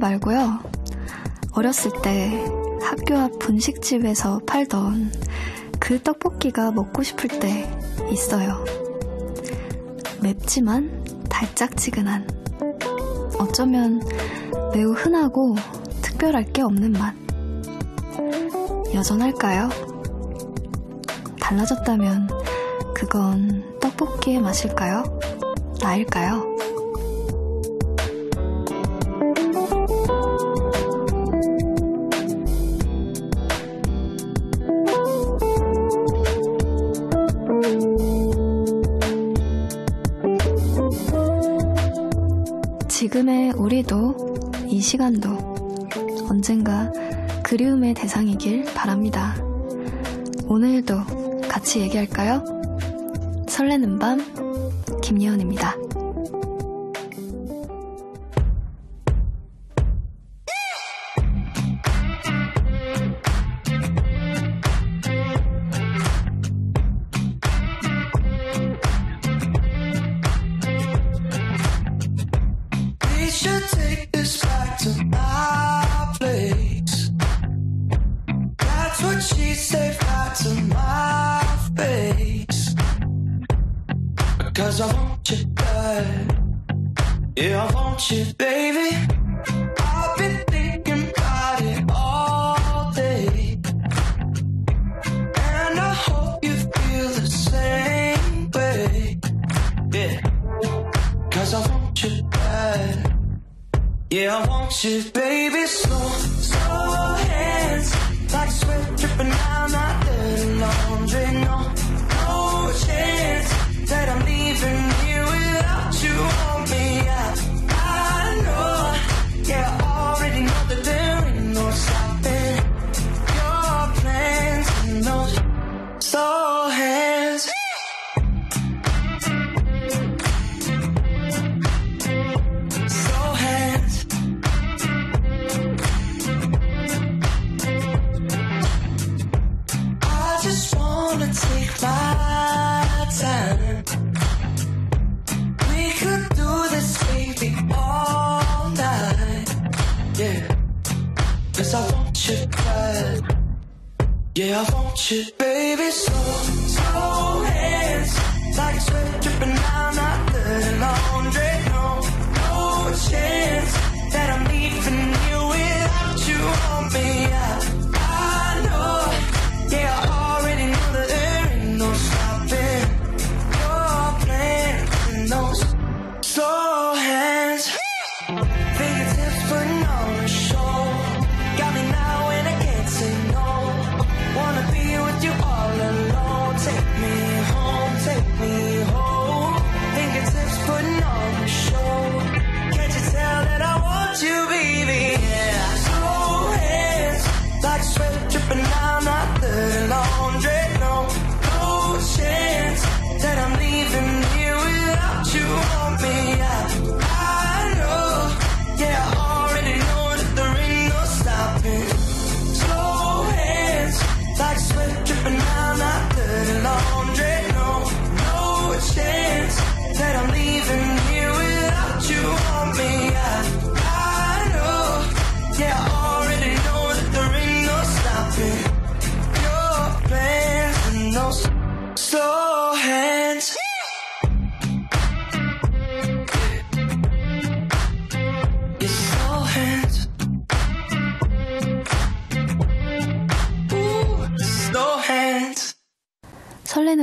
말고요. 어렸을 때 학교 앞 분식집에서 팔던 그 떡볶이가 먹고 싶을 때 있어요. 맵지만 달짝지근한 어쩌면 매우 흔하고 특별할 게 없는 맛. 여전할까요? 달라졌다면 그건 떡볶이의 맛일까요? 나일까요? 시간도 언젠가 그리움의 대상이길 바랍니다. 오늘도 같이 얘기할까요? 설레는 밤 김예원입니다.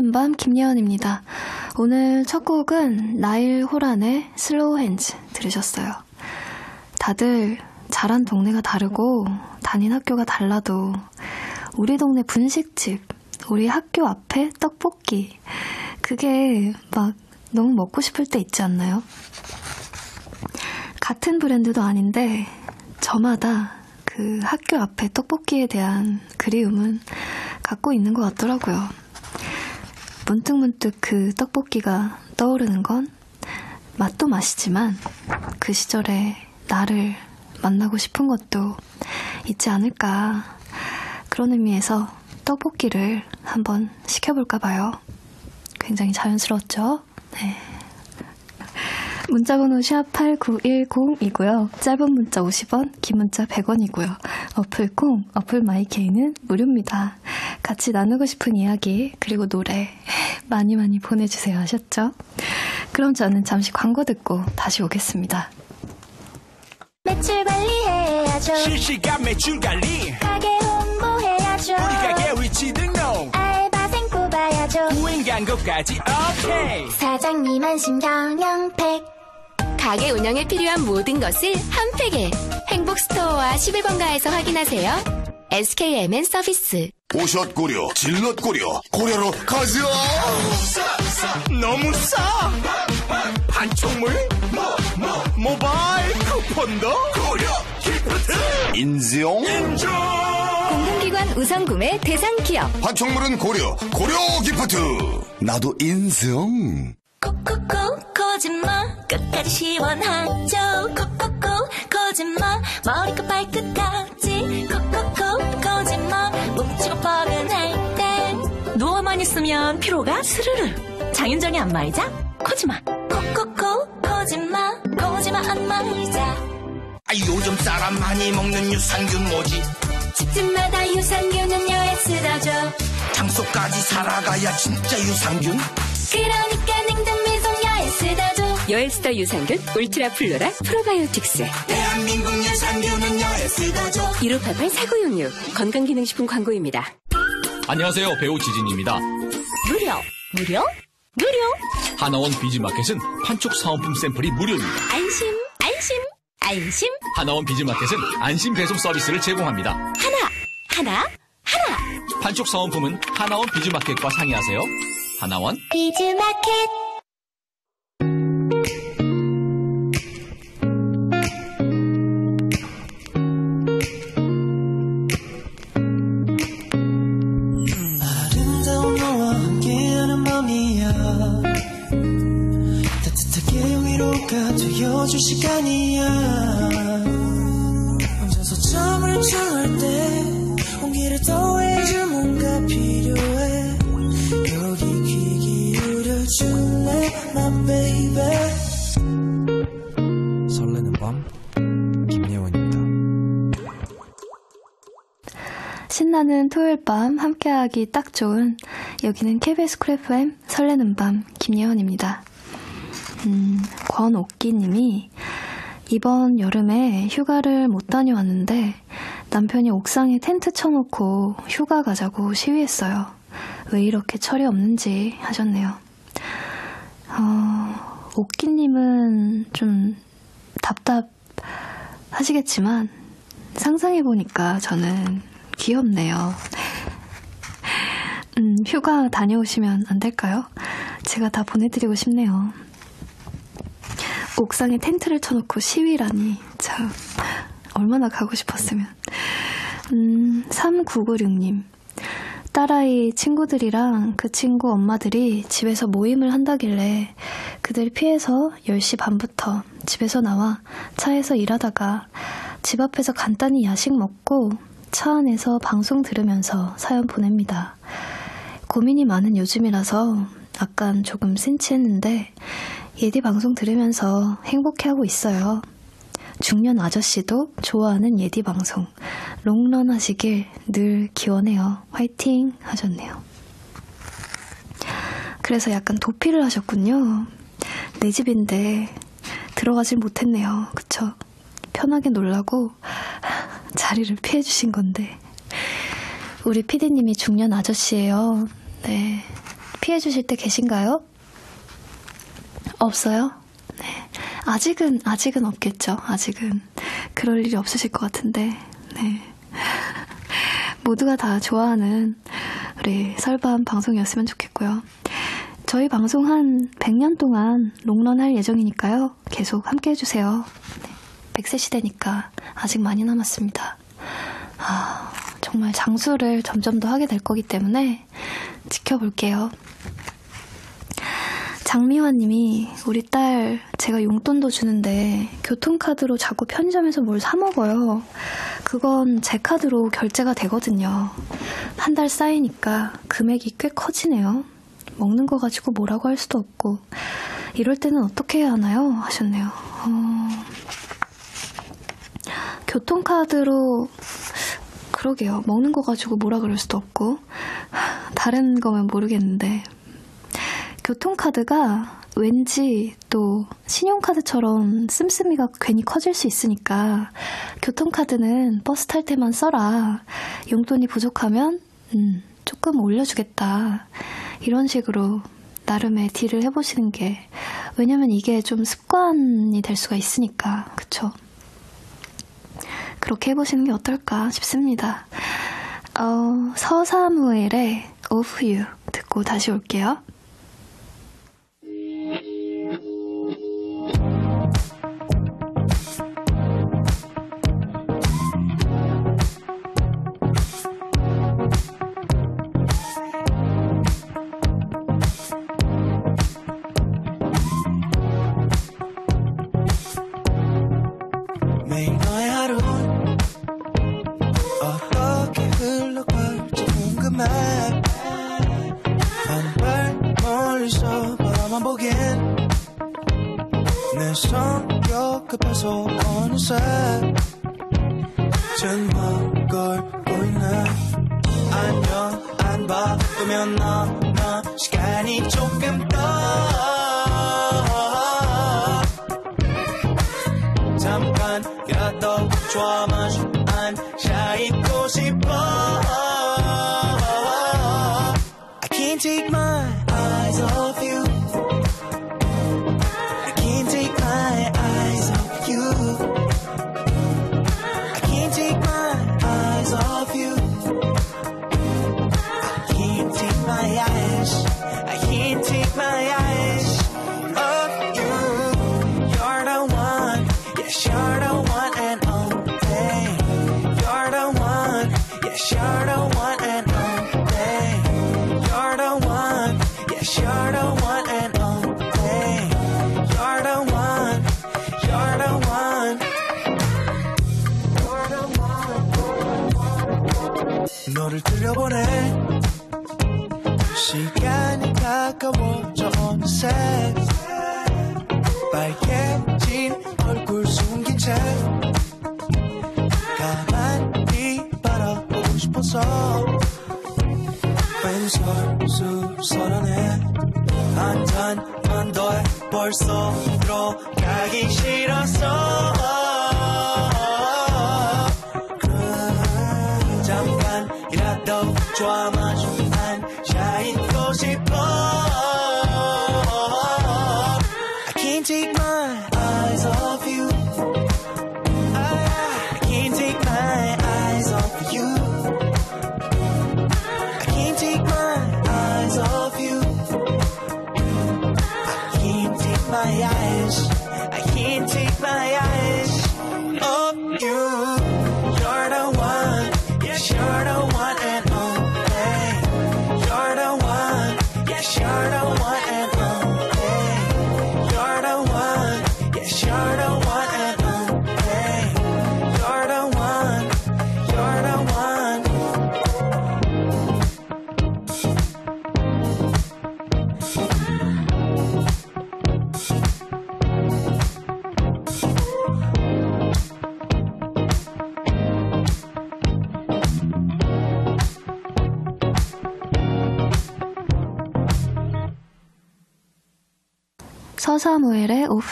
설레는 밤 김예원입니다. 오늘 첫 곡은 나일 호란의 Slow Hands 들으셨어요. 다들 자란 동네가 다르고 다닌 학교가 달라도 우리 동네 분식집, 우리 학교 앞에 떡볶이 그게 막 너무 먹고 싶을 때 있지 않나요? 같은 브랜드도 아닌데 저마다 그 학교 앞에 떡볶이에 대한 그리움은 갖고 있는 것 같더라고요. 문득문득 그 떡볶이가 떠오르는 건 맛도 맛이지만 그 시절에 나를 만나고 싶은 것도 있지 않을까. 그런 의미에서 떡볶이를 한번 시켜볼까 봐요. 굉장히 자연스러웠죠? 네. 문자번호 샵 8910이고요. 짧은 문자 50원, 긴 문자 100원이고요. 어플 콩, 어플 마이케이는 무료입니다. 같이 나누고 싶은 이야기, 그리고 노래 많이 많이 보내주세요. 하셨죠? 그럼 저는 잠시 광고 듣고 다시 오겠습니다. 매출 관리해야죠 실시간 매출 관리 가게 홍보해야죠 우리 가게 위치 등록 알바생 뽑아야죠 구인 광고까지 오케이 사장님 안심 경영팩 가게 운영에 필요한 모든 것을 한 팩에. 행복스토어와 11번가에서 확인하세요. SKMN 서비스. 오셨 고려, 질럿 고려, 고려로 가자! 너무 싸! 반총물? 모바일 쿠폰도? 고려 기프트! 인지용, 인정! 공공기관 우선 구매 대상 기업. 반청물은 고려, 고려 기프트! 나도 인성! 콕콕콕 거짓말 끝까지 시원하죠? 콕콕콕 거짓말 머리끝 발끝까지 콕콕콕 거짓말 뭉치고 뻐근할 땐 누워만 있으면 피로가 스르르. 장윤정의 안마의자 코지마. 콕콕콕 거짓말 거짓말 안 말자. 아, 요즘 사람 많이 먹는 유산균 뭐지? 집집마다 유산균은 여에 쓰다죠 장 속까지 살아가야 진짜 유산균 그러니까 냉장배송 여에스더죠 여에스더 유산균 울트라 플로라 프로바이오틱스 대한민국 유산균은 여에스더죠 1588-4966 건강기능식품 광고입니다. 안녕하세요. 배우 지진희입니다. 무료 무료 무료 하나원 비즈마켓은 판촉 사은품 샘플이 무료입니다. 안심 안심 안심 하나원 비즈마켓은 안심 배송 서비스를 제공합니다. 하나 하나 하나 판촉 사은품은 하나원 비즈마켓과 상의하세요. 하나원. 비즈마켓 하기 딱 좋은 여기는 KBS 쿨 FM 설레는 밤 김예원입니다. 음, 권옥기님이 이번 여름에 휴가를 못 다녀왔는데 남편이 옥상에 텐트 쳐놓고 휴가 가자고 시위했어요. 왜 이렇게 철이 없는지 하셨네요. 어, 옥기님은 좀 답답하시겠지만 상상해보니까 저는 귀엽네요. 음, 휴가 다녀오시면 안 될까요? 제가 다 보내드리고 싶네요. 옥상에 텐트를 쳐놓고 시위라니, 참, 얼마나 가고 싶었으면. 음, 3996님. 딸아이 친구들이랑 그 친구 엄마들이 집에서 모임을 한다길래 그들 피해서 10시 반부터 집에서 나와 차에서 일하다가 집 앞에서 간단히 야식 먹고 차 안에서 방송 들으면서 사연 보냅니다. 고민이 많은 요즘이라서 약간 조금 센치했는데 예디 방송 들으면서 행복해하고 있어요. 중년 아저씨도 좋아하는 예디 방송 롱런 하시길 늘 기원해요. 화이팅 하셨네요. 그래서 약간 도피를 하셨군요. 내 집인데 들어가질 못했네요. 그쵸? 편하게 놀라고 자리를 피해주신 건데 우리 피디님이 중년 아저씨예요. 네. 피해 주실 때 계신가요? 없어요? 네. 아직은, 아직은 없겠죠. 아직은. 그럴 일이 없으실 것 같은데, 네. 모두가 다 좋아하는 우리 설밤 방송이었으면 좋겠고요. 저희 방송 한 100년 동안 롱런 할 예정이니까요. 계속 함께 해주세요. 네. 100세 시대니까 아직 많이 남았습니다. 아, 정말 장수를 점점 더 하게 될 거기 때문에 지켜볼게요. 장미화님이 우리 딸 제가 용돈도 주는데 교통카드로 자꾸 편의점에서 뭘 사 먹어요. 그건 제 카드로 결제가 되거든요. 한 달 쌓이니까 금액이 꽤 커지네요. 먹는 거 가지고 뭐라고 할 수도 없고 이럴 때는 어떻게 해야 하나요? 하셨네요. 어, 교통카드로 그러게요. 먹는 거 가지고 뭐라 그럴 수도 없고 다른 거면 모르겠는데 교통카드가 왠지 또 신용카드처럼 씀씀이가 괜히 커질 수 있으니까 교통카드는 버스 탈 때만 써라. 용돈이 부족하면 음, 조금 올려주겠다. 이런 식으로 나름의 딜을 해보시는 게 왜냐면 이게 좀 습관이 될 수가 있으니까 그쵸? 그렇게 해보시는 게 어떨까 싶습니다. 어, 서사무엘의 Of You 듣고 다시 올게요.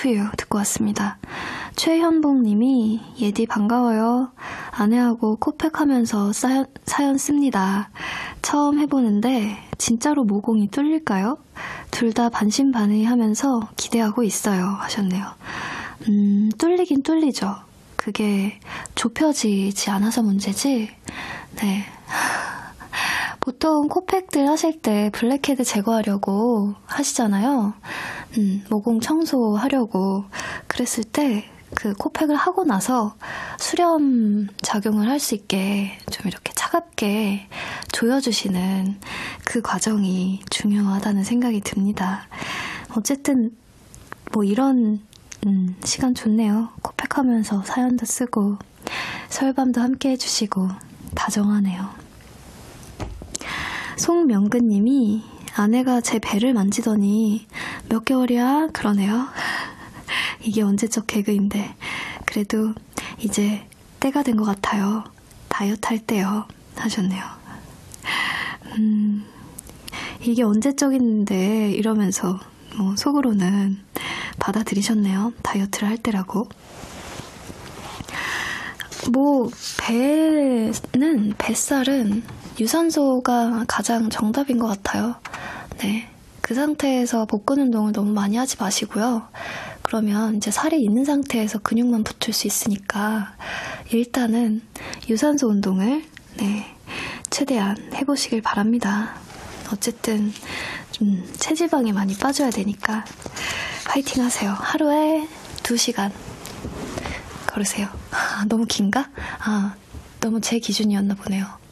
Of You 듣고 왔습니다. 최현봉 님이 예디 반가워요. 아내하고 코팩하면서 사연, 사연 씁니다. 처음 해보는데 진짜로 모공이 뚫릴까요? 둘 다 반신반의하면서 기대하고 있어요. 하셨네요. 음, 뚫리긴 뚫리죠. 그게 좁혀지지 않아서 문제지. 네. 보통 코팩들 하실 때 블랙헤드 제거하려고 하시잖아요. 음, 모공 청소하려고 그랬을 때 그 코팩을 하고 나서 수렴 작용을 할 수 있게 좀 이렇게 차갑게 조여주시는 그 과정이 중요하다는 생각이 듭니다. 어쨌든 뭐 이런 음, 시간 좋네요. 코팩하면서 사연도 쓰고 설밤도 함께 해주시고 다정하네요. 송명근님이 아내가 제 배를 만지더니 몇 개월이야? 그러네요. 이게 언제적 개그인데. 그래도 이제 때가 된 것 같아요. 다이어트 할 때요. 하셨네요. 음, 이게 언제적인데 이러면서 뭐 속으로는 받아들이셨네요. 다이어트를 할 때라고. 뭐 배는 뱃살은 유산소가 가장 정답인 것 같아요. 네. 그 상태에서 복근 운동을 너무 많이 하지 마시고요. 그러면 이제 살이 있는 상태에서 근육만 붙을 수 있으니까 일단은 유산소 운동을 네, 최대한 해보시길 바랍니다. 어쨌든 좀 체지방이 많이 빠져야 되니까 파이팅 하세요. 하루에 2시간 걸으세요. 아, 너무 긴가? 아, 너무 제 기준이었나 보네요.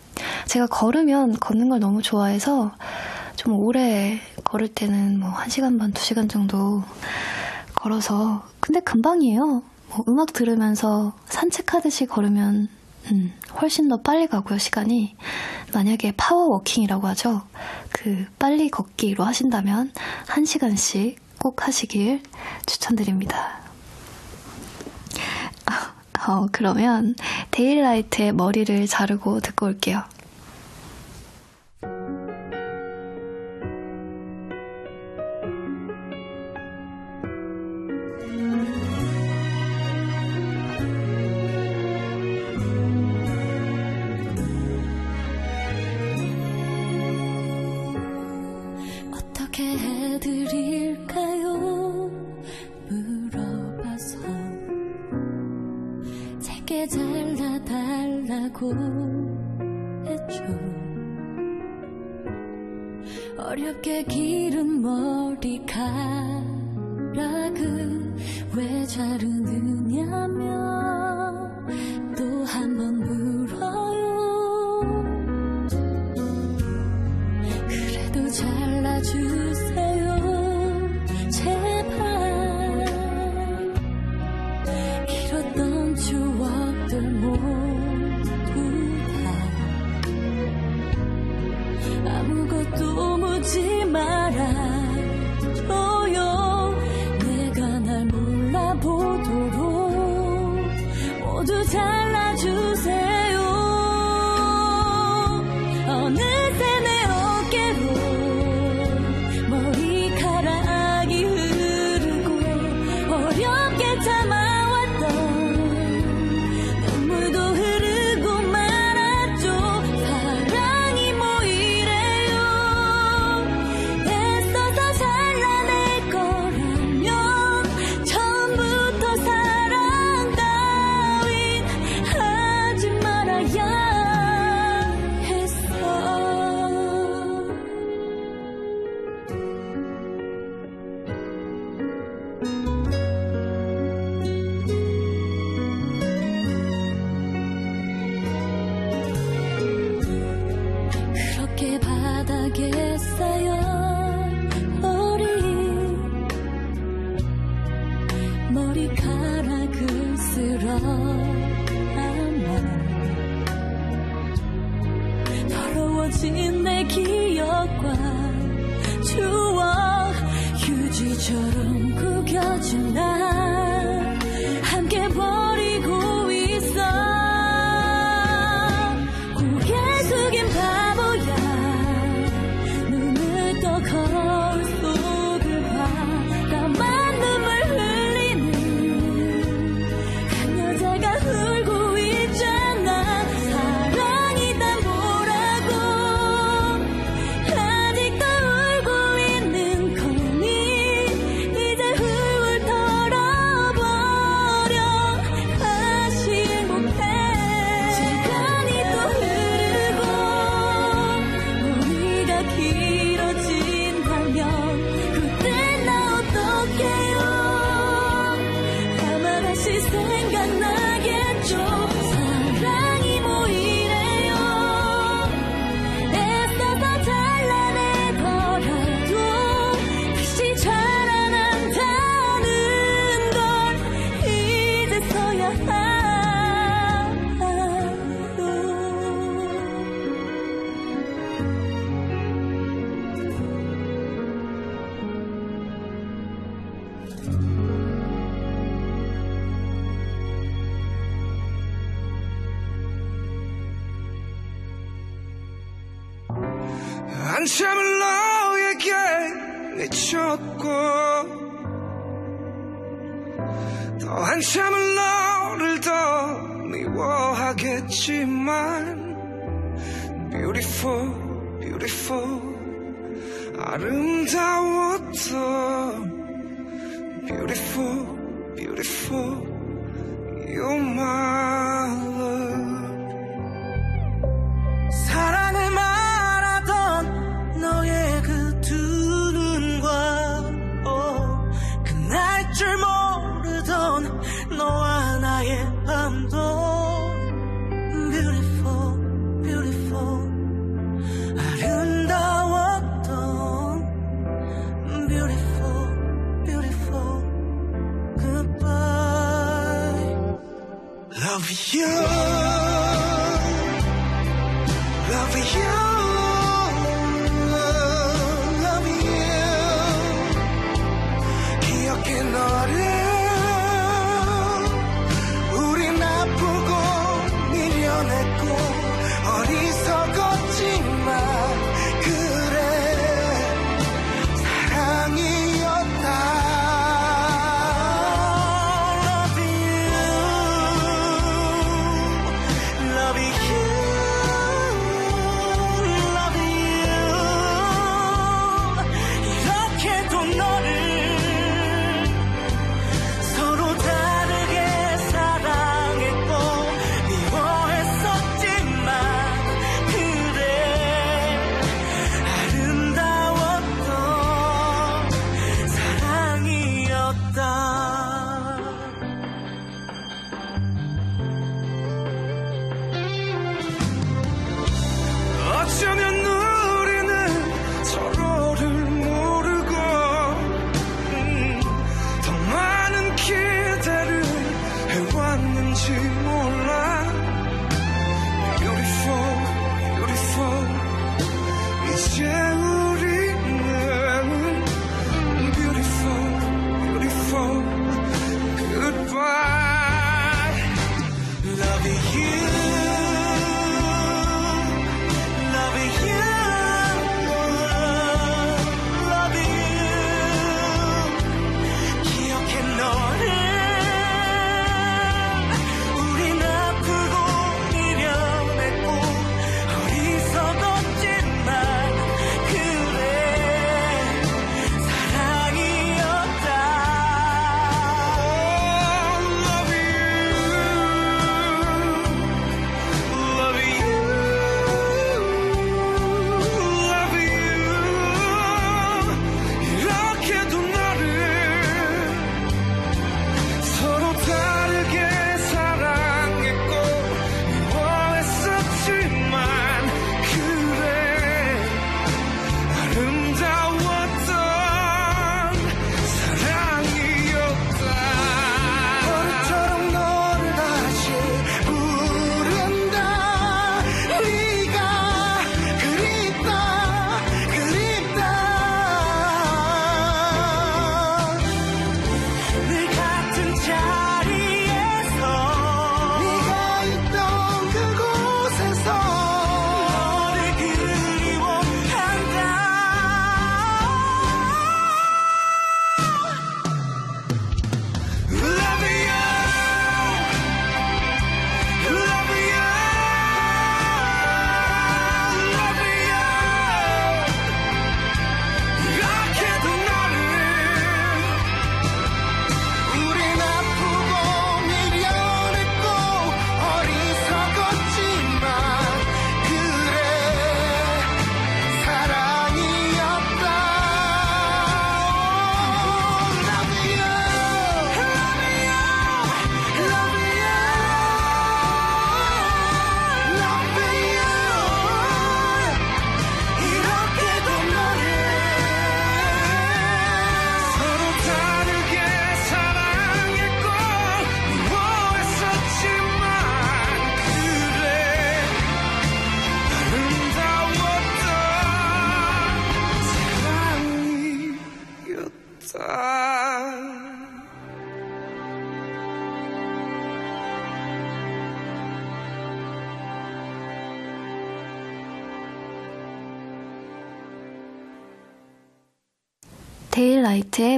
제가 걸으면 걷는 걸 너무 좋아해서 좀 오래 걸을 때는 뭐 1시간 반, 2시간 정도 걸어서 근데 금방이에요. 뭐 음악 들으면서 산책하듯이 걸으면 음, 훨씬 더 빨리 가고요, 시간이. 만약에 파워워킹이라고 하죠. 그 빨리 걷기로 하신다면 1시간씩 꼭 하시길 추천드립니다. 어, 그러면 데일라이트의 머리를 자르고 듣고 올게요. 잘라달라고 했죠. 어렵게 기른 머리카락을 왜 자르느냐며 또 한 번 물어요. 그래도 잘라주세요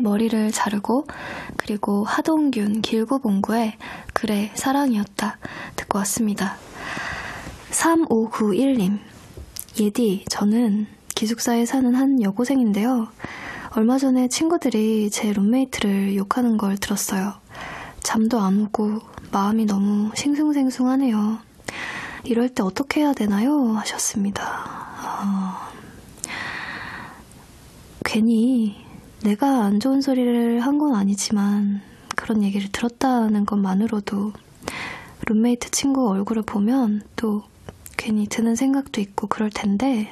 머리를 자르고 그리고 하동균 길고봉구의 그래 사랑이었다 듣고 왔습니다. 3591님 예디 저는 기숙사에 사는 한 여고생인데요. 얼마 전에 친구들이 제 룸메이트를 욕하는 걸 들었어요. 잠도 안 오고 마음이 너무 싱숭생숭하네요. 이럴 때 어떻게 해야 되나요? 하셨습니다. 어, 괜히 내가 안 좋은 소리를 한 건 아니지만 그런 얘기를 들었다는 것만으로도 룸메이트 친구 얼굴을 보면 또 괜히 드는 생각도 있고 그럴 텐데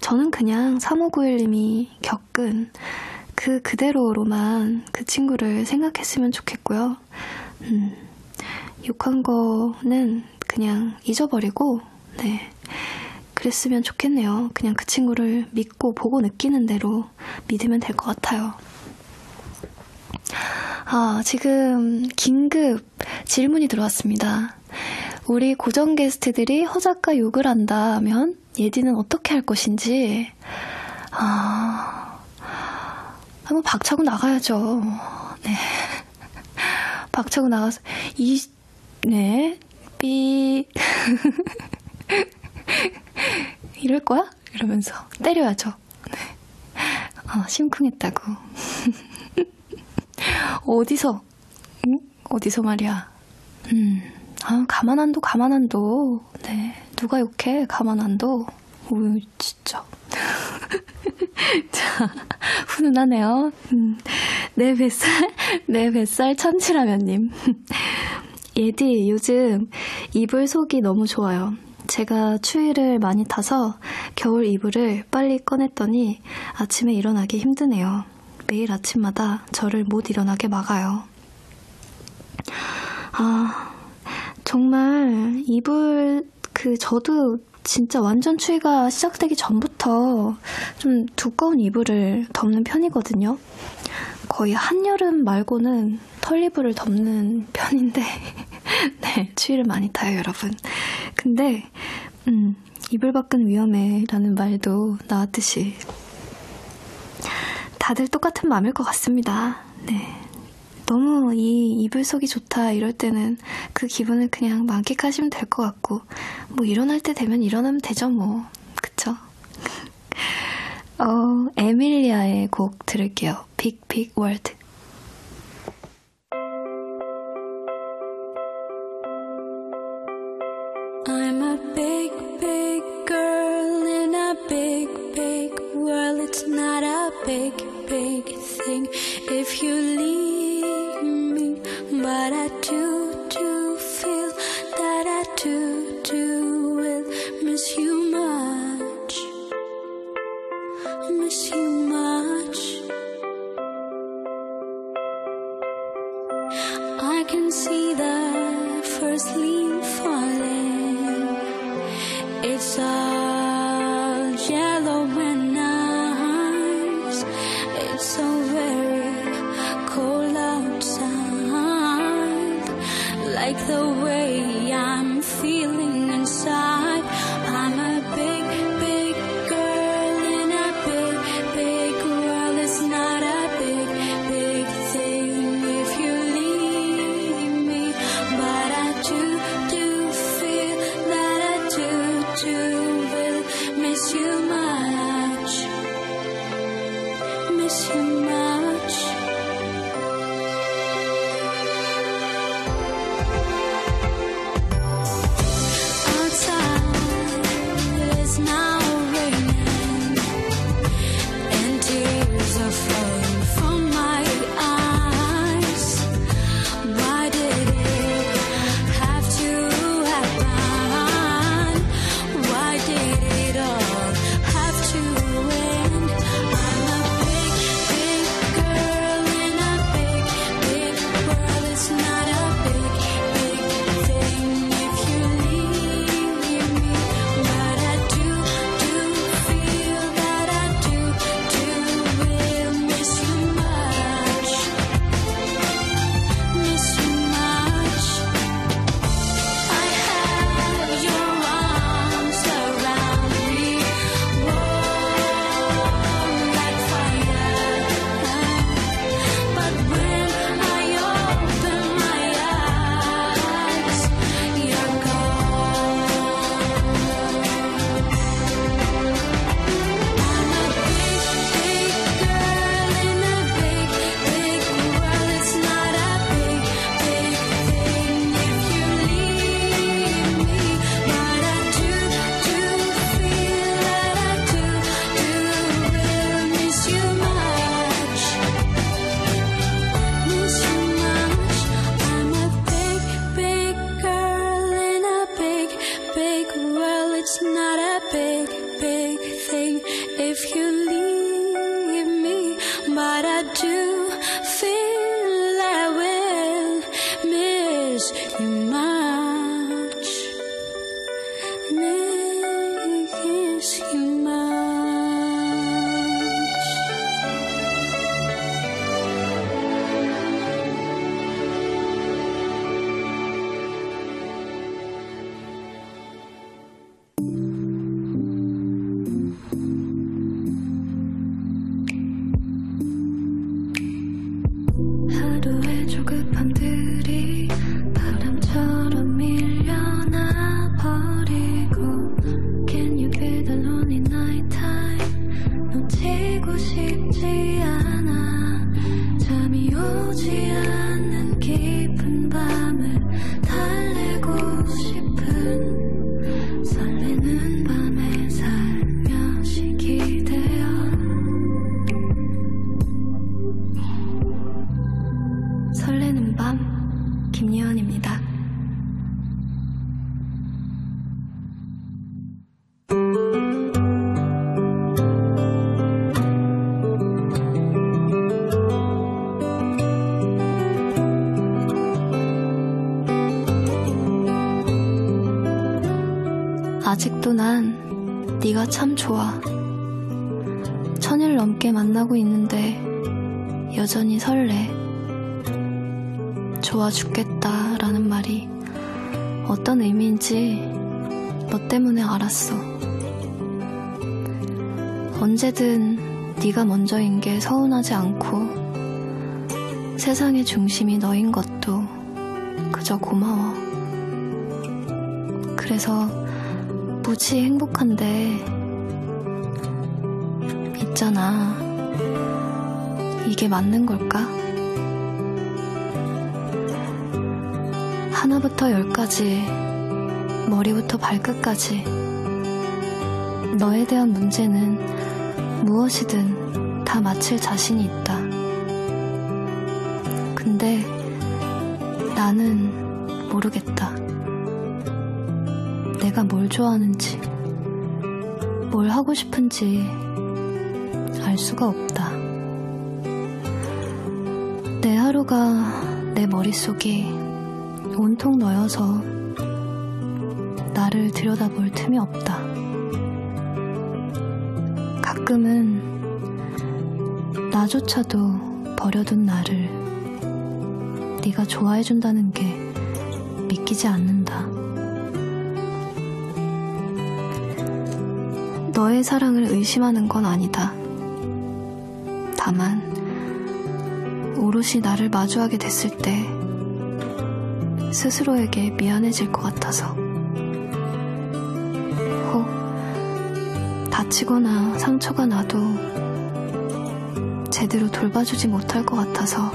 저는 그냥 3591님이 겪은 그 그대로로만 그 친구를 생각했으면 좋겠고요. 음, 욕한 거는 그냥 잊어버리고, 네. 그랬으면 좋겠네요. 그냥 그 친구를 믿고 보고 느끼는 대로 믿으면 될 것 같아요. 아, 지금 긴급 질문이 들어왔습니다. 우리 고정 게스트들이 허작가 욕을 한다면 예디는 어떻게 할 것인지 아, 한번 박차고 나가야죠. 네. 박차고 나가서 이 네. 삐 이럴 거야? 이러면서 때려야죠. 네. 아, 심쿵했다고. 어디서? 응? 어디서 말이야? 음. 아, 가만 안둬, 가만 안둬. 네. 누가 욕해, 가만 안둬. 오, 진짜. 자, 훈훈하네요. 음, 내 뱃살, 내 뱃살 천치라면님. 예디, 요즘 이불 속이 너무 좋아요. 제가 추위를 많이 타서 겨울 이불을 빨리 꺼냈더니 아침에 일어나기 힘드네요. 매일 아침마다 저를 못 일어나게 막아요. 아, 정말 이불 그 저도 진짜 완전 추위가 시작되기 전부터 좀 두꺼운 이불을 덮는 편이거든요. 거의 한여름 말고는 털 이불을 덮는 편인데 네, 추위를 많이 타요, 여러분. 근데 음, 이불 밖은 위험해 라는 말도 나왔듯이 다들 똑같은 마음일 것 같습니다. 네. 너무 이 이불 속이 좋다 이럴 때는 그 기분을 그냥 만끽하시면 될 것 같고 뭐 일어날 때 되면 일어나면 되죠 뭐 그쵸? 어 에밀리아의 곡 들을게요 빅 빅 월드 心。 좋아. 천일 넘게 만나고 있는데 여전히 설레. 좋아 죽겠다라는 말이 어떤 의미인지 너 때문에 알았어. 언제든 네가 먼저인 게 서운하지 않고 세상의 중심이 너인 것도 그저 고마워. 그래서 무지 행복한데 있잖아. 이게 맞는 걸까? 하나부터 열까지, 머리부터 발끝까지, 너에 대한 문제는 무엇이든 다 맞힐 자신이 있다. 근데 나는 모르겠다. 내가 뭘 좋아하는지, 뭘 하고 싶은지 알 수가 없다. 내 하루가 내 머릿속이 온통 너여서 나를 들여다볼 틈이 없다. 가끔은 나조차도 버려둔 나를 네가 좋아해준다는 게 믿기지 않는다. 너의 사랑을 의심하는 건 아니다. 오롯이 나를 마주하게 됐을 때 스스로에게 미안해질 것 같아서. 혹 다치거나 상처가 나도 제대로 돌봐주지 못할 것 같아서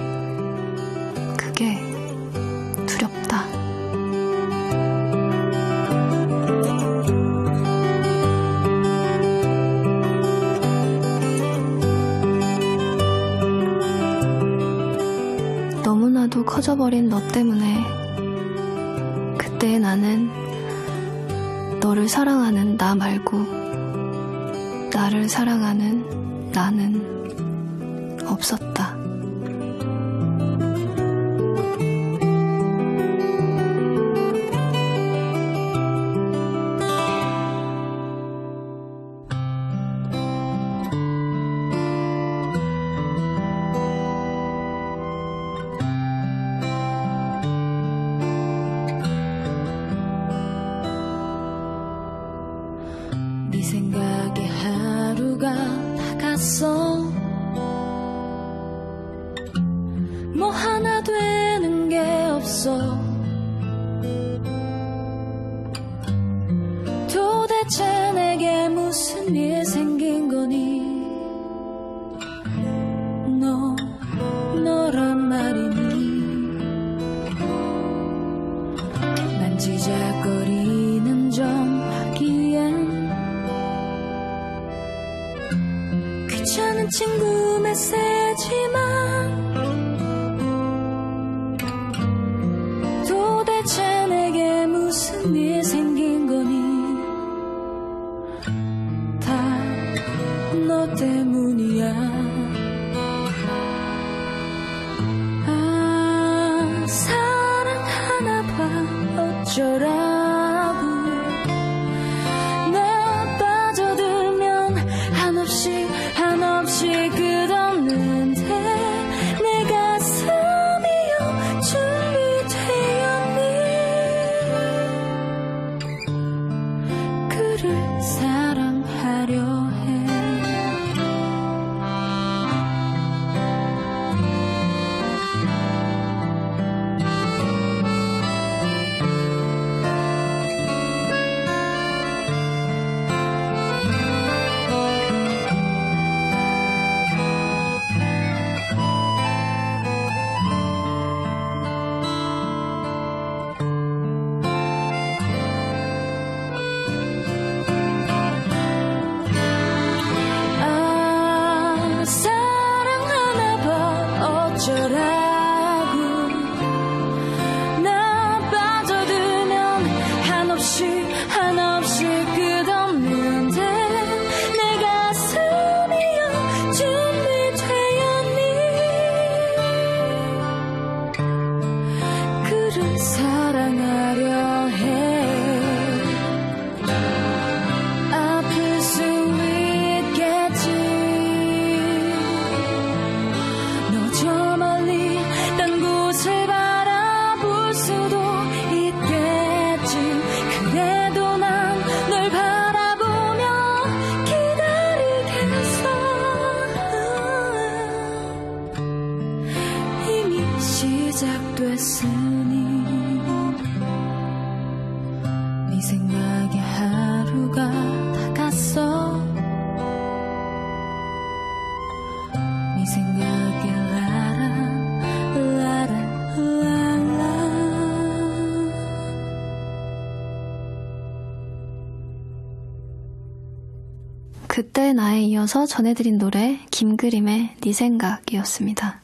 이어서 전해드린 노래 김그림의 네 생각이었습니다.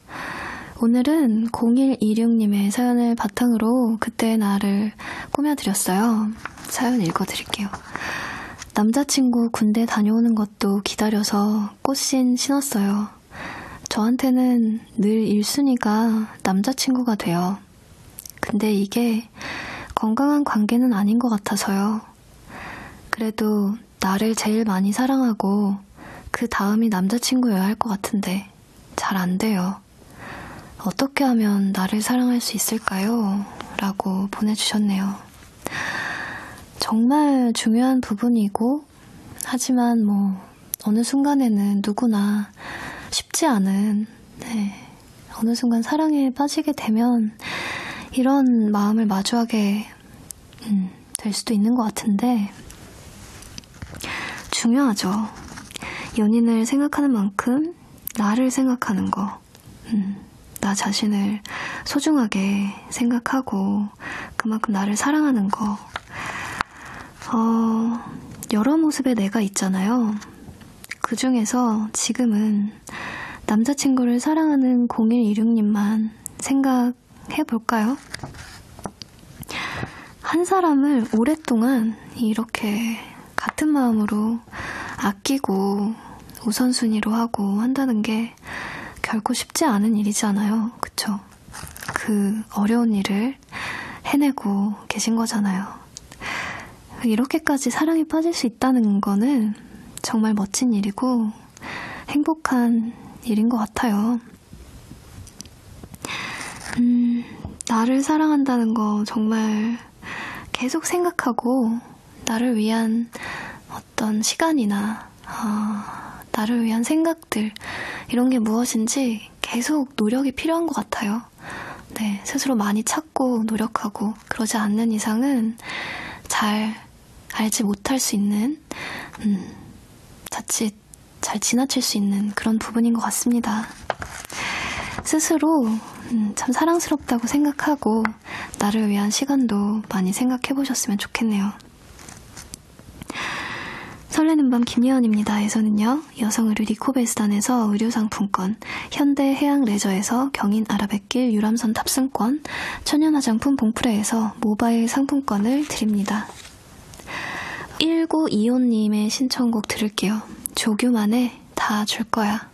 오늘은 0126님의 사연을 바탕으로 그때의 나를 꾸며드렸어요. 사연 읽어드릴게요. 남자친구 군대 다녀오는 것도 기다려서 꽃신 신었어요. 저한테는 늘 1순위가 남자친구가 돼요. 근데 이게 건강한 관계는 아닌 것 같아서요. 그래도 나를 제일 많이 사랑하고 그 다음이 남자친구여야 할 것 같은데 잘 안 돼요. 어떻게 하면 나를 사랑할 수 있을까요? 라고 보내주셨네요. 정말 중요한 부분이고, 하지만 뭐, 어느 순간에는 누구나 쉽지 않은, 네, 어느 순간 사랑에 빠지게 되면 이런 마음을 마주하게 음, 될 수도 있는 것 같은데, 중요하죠. 연인을 생각하는 만큼 나를 생각하는 거. 음, 나 자신을 소중하게 생각하고 그만큼 나를 사랑하는 거. 어, 여러 모습의 내가 있잖아요. 그 중에서 지금은 남자친구를 사랑하는 0126님만 생각해 볼까요? 한 사람을 오랫동안 이렇게 같은 마음으로 아끼고 우선순위로 하고 한다는 게 결코 쉽지 않은 일이잖아요. 그쵸? 그 어려운 일을 해내고 계신 거잖아요. 이렇게까지 사랑에 빠질 수 있다는 거는 정말 멋진 일이고 행복한 일인 것 같아요. 음, 나를 사랑한다는 거 정말 계속 생각하고 나를 위한 어떤 시간이나 어, 나를 위한 생각들 이런 게 무엇인지 계속 노력이 필요한 것 같아요. 네, 스스로 많이 찾고 노력하고 그러지 않는 이상은 잘 알지 못할 수 있는 음, 자칫 잘 지나칠 수 있는 그런 부분인 것 같습니다. 스스로 음, 참 사랑스럽다고 생각하고 나를 위한 시간도 많이 생각해 보셨으면 좋겠네요. 설레는 밤 김예원입니다 에서는요, 여성 의류 리코베스단에서 의류상품권, 현대 해양 레저에서 경인 아라뱃길 유람선 탑승권, 천연 화장품 봉프레에서 모바일 상품권을 드립니다. 1925님의 신청곡 들을게요. 조규만의 다 줄 거야.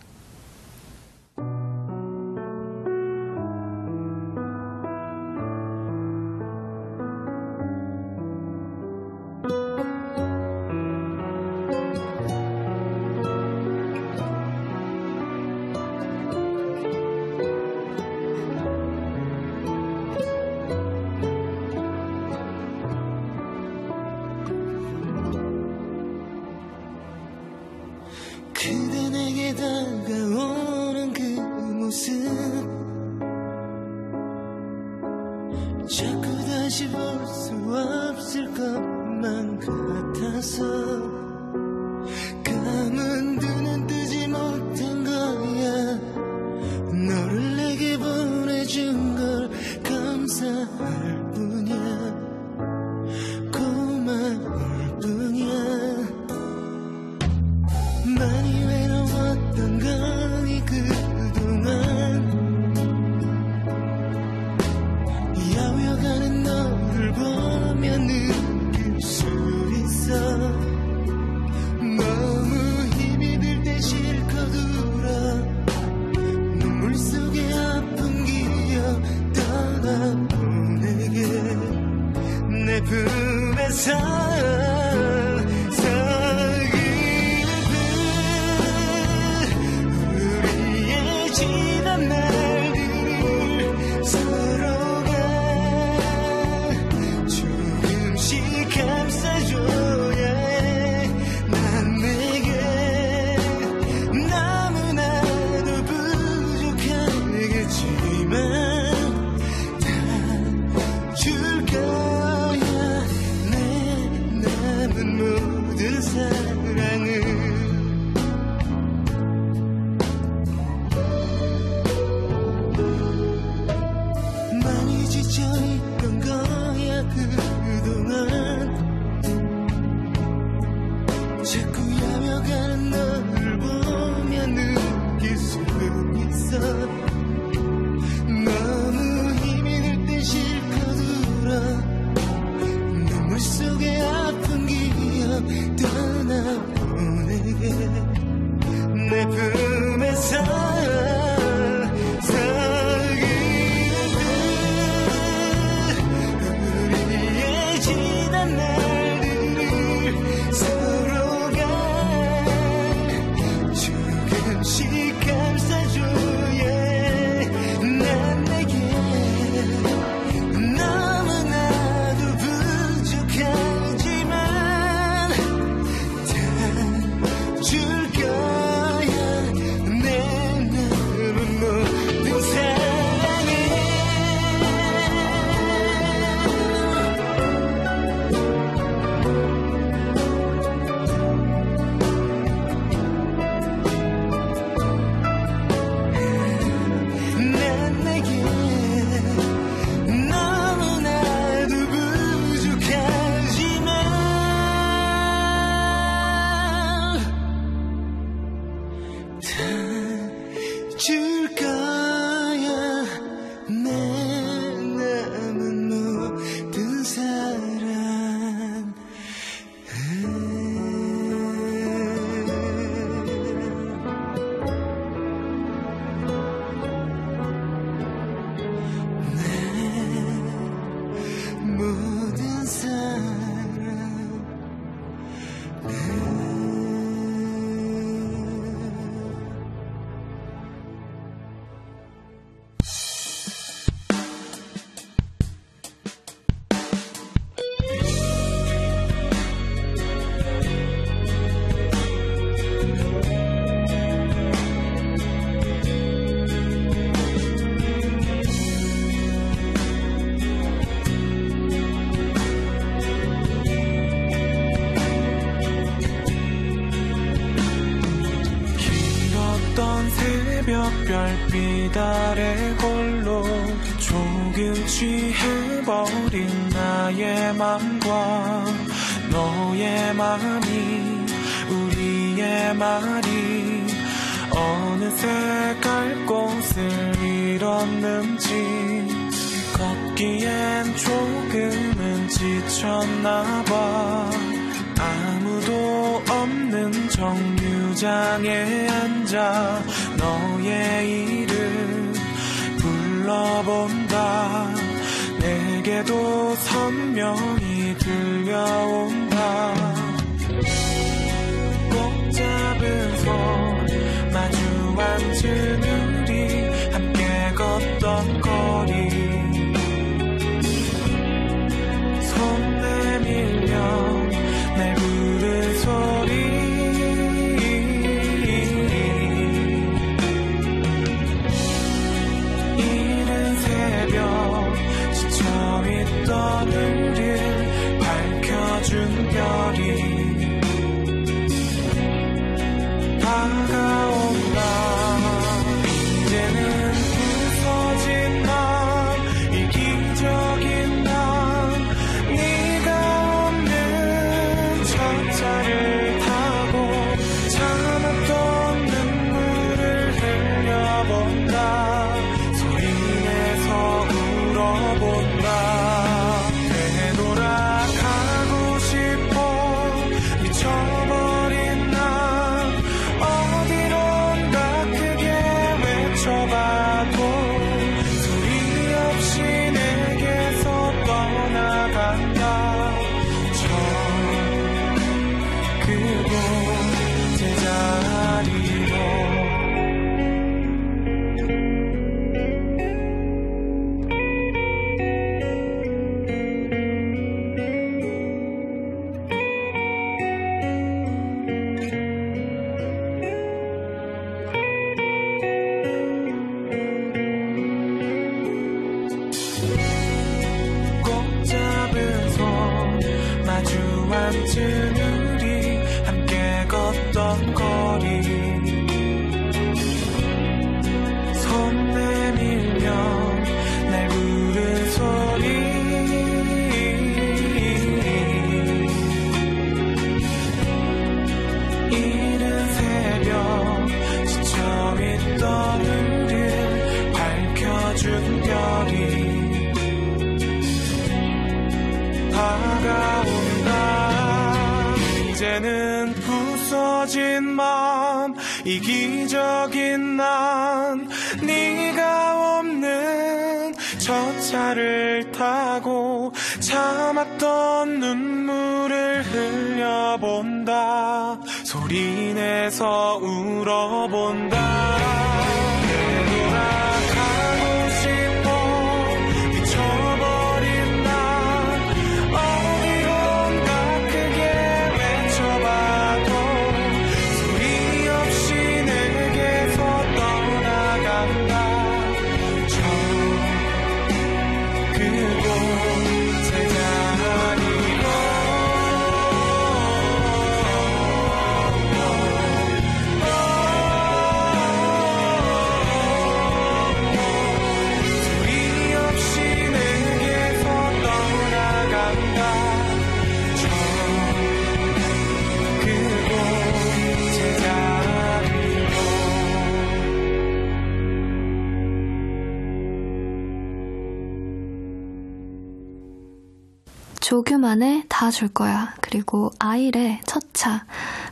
조규만의 다 줄 거야. 그리고 아일의 첫차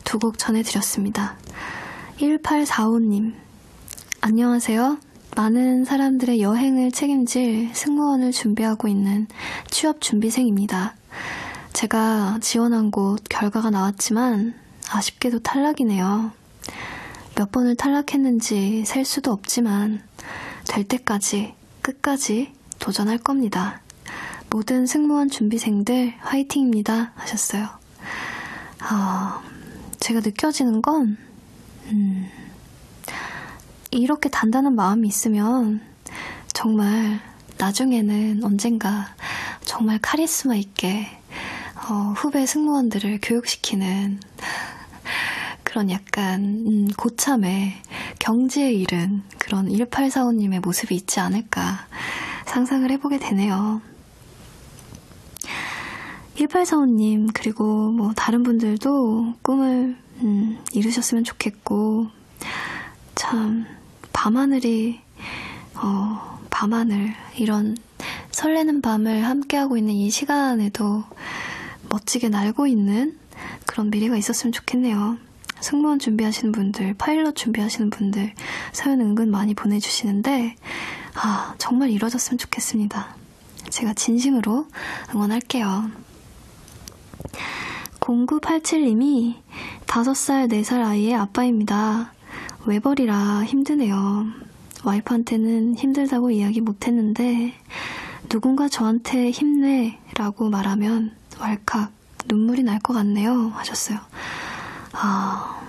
두 곡 전해드렸습니다. 1845님, 안녕하세요. 많은 사람들의 여행을 책임질 승무원을 준비하고 있는 취업 준비생입니다. 제가 지원한 곳 결과가 나왔지만 아쉽게도 탈락이네요. 몇 번을 탈락했는지 셀 수도 없지만 될 때까지 끝까지 도전할 겁니다. 모든 승무원 준비생들 화이팅입니다 하셨어요. 아, 제가 느껴지는 건, 음, 이렇게 단단한 마음이 있으면 정말 나중에는 언젠가 정말 카리스마 있게 어, 후배 승무원들을 교육시키는 그런 약간 음, 고참의 경지에 이른 그런 1845님의 모습이 있지 않을까 상상을 해보게 되네요. 1845님, 그리고 뭐 다른 분들도 꿈을 음, 이루셨으면 좋겠고, 참, 밤하늘이, 어, 밤하늘, 이런 설레는 밤을 함께하고 있는 이 시간에도 멋지게 날고 있는 그런 미래가 있었으면 좋겠네요. 승무원 준비하시는 분들, 파일럿 준비하시는 분들, 사연 은근 많이 보내주시는데, 아, 정말 이루어졌으면 좋겠습니다. 제가 진심으로 응원할게요. 0987님이 5살, 4살 아이의 아빠입니다. 외벌이라 힘드네요. 와이프한테는 힘들다고 이야기 못했는데, 누군가 저한테 힘내 라고 말하면 왈칵 눈물이 날 것 같네요. 하셨어요. 아,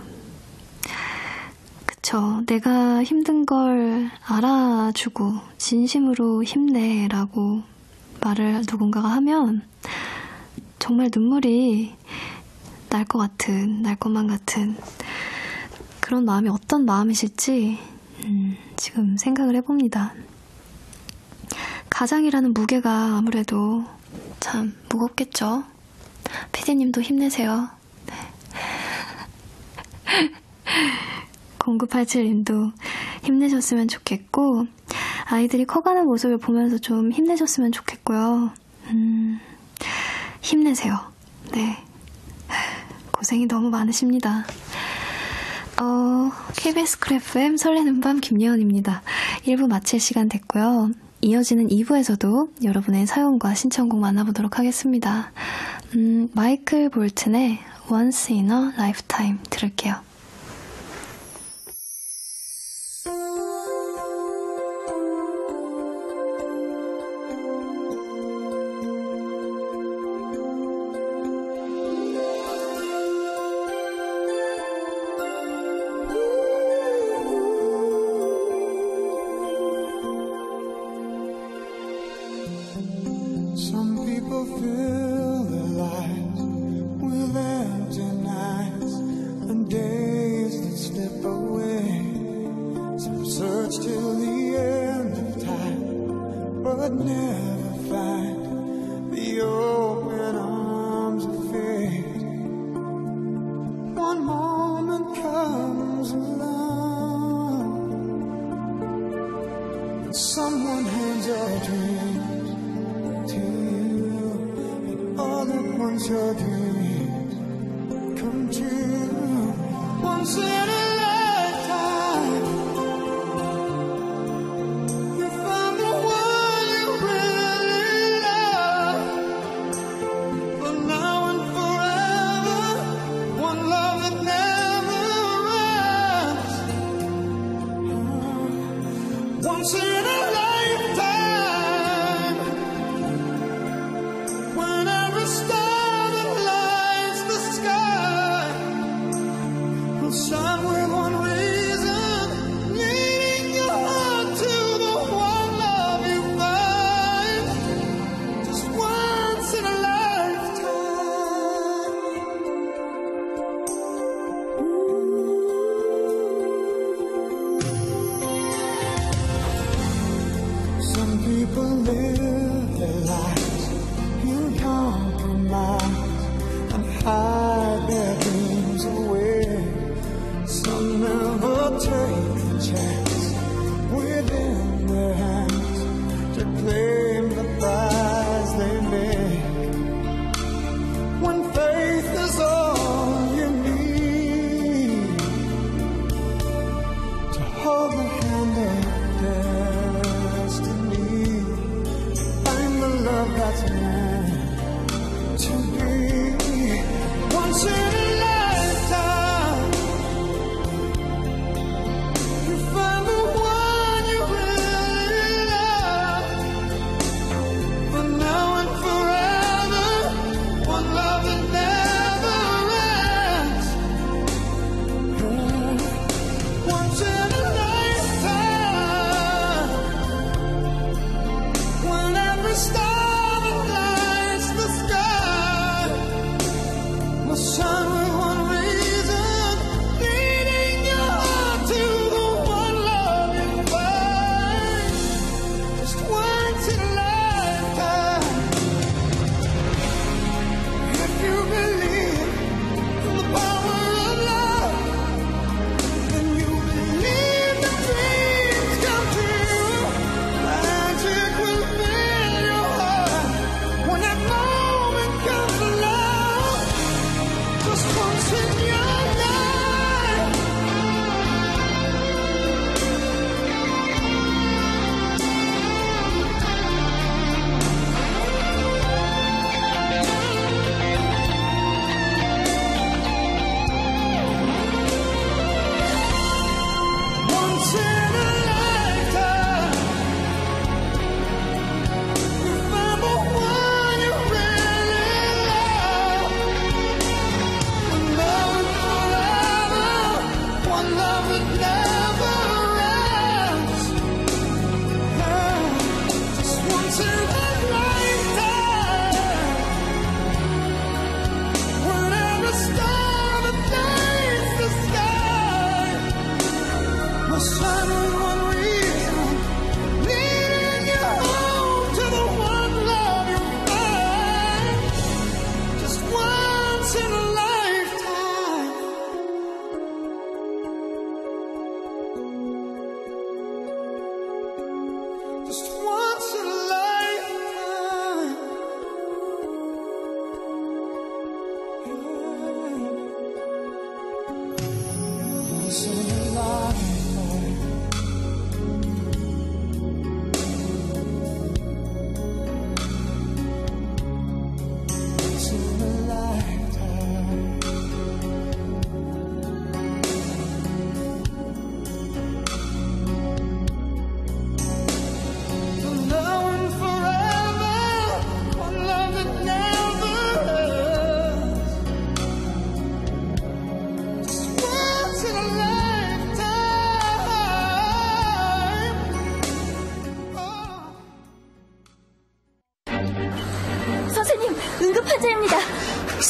그쵸. 내가 힘든 걸 알아주고, 진심으로 힘내 라고 말을 누군가가 하면, 정말 눈물이 날 것 같은, 날 것만 같은 그런 마음이 어떤 마음이실지 음, 지금 생각을 해봅니다. 가장이라는 무게가 아무래도 참 무겁겠죠? 피디님도 힘내세요. 네. 0987님도 힘내셨으면 좋겠고, 아이들이 커가는 모습을 보면서 좀 힘내셨으면 좋겠고요. 음, 힘내세요. 네. 고생이 너무 많으십니다. 어, KBS 쿨 FM 설레는 밤 김예원입니다. 1부 마칠 시간 됐고요. 이어지는 2부에서도 여러분의 사연과 신청곡 만나보도록 하겠습니다. 음, 마이클 볼튼의 Once in a Lifetime 들을게요.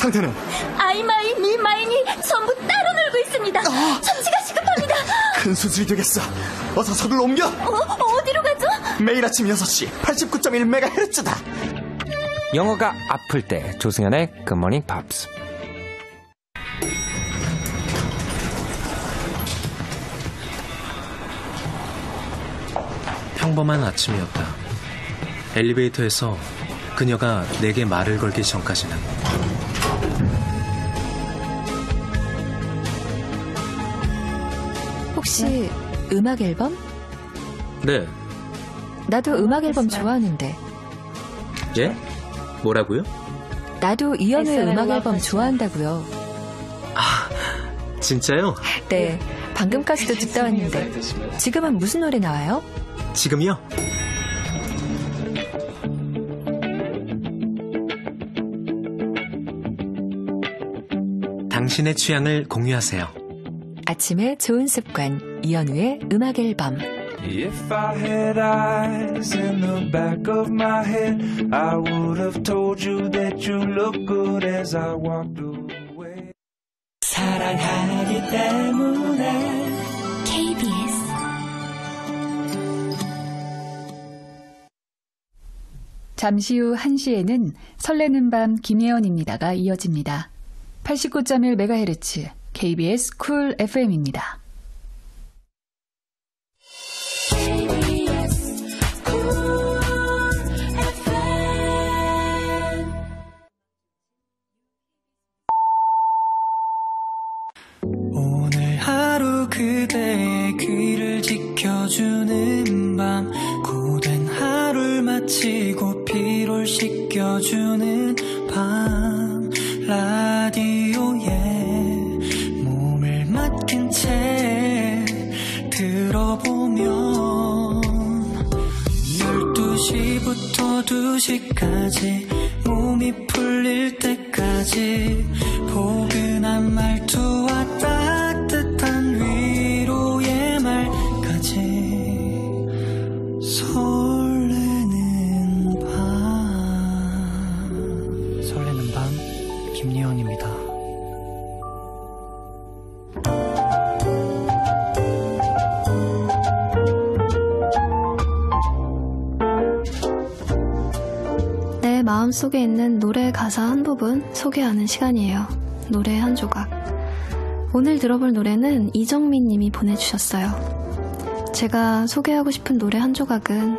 상태는? I my, me mine이 전부 따로 놀고 있습니다. 처치가 시급합니다. 큰 수술이 되겠어. 어서 서둘러 옮겨. 어, 어디로 가죠? 매일 아침 6시 89.1MHz다. 영어가 아플 때 조승연의 굿모닝 팝스. 평범한 아침이었다. 엘리베이터에서 그녀가 내게 말을 걸기 전까지는 혹시 음악 앨범? 네, 나도 음악 앨범 좋아하는데. 예? 뭐라고요? 나도 이현우의 음악 앨범 좋아한다고요. 진짜요? 네, 방금까지도 듣다 왔는데. 지금은 무슨 노래 나와요? 지금요? 당신의 취향을 공유하세요. 아침에 좋은 습관, 이현우의 음악 앨범. If I had eyes in the back of my head, I would have told you that you look good as I walked away. 사랑하기 때문에 KBS 잠시 후 1시에는 설레는 밤 김혜원입니다가 이어집니다. 89.1MHz KBS 쿨 FM입니다. 오늘 하루 그대의 귀를 지켜주는 밤 고된 하루를 마치고 피로를 씻겨주는 12시부터 2시까지. 몸이 풀릴 때까지. 포근한 말 마음속에 있는 노래 가사 한 부분 소개하는 시간이에요. 노래 한 조각. 오늘 들어볼 노래는 이정민 님이 보내주셨어요. 제가 소개하고 싶은 노래 한 조각은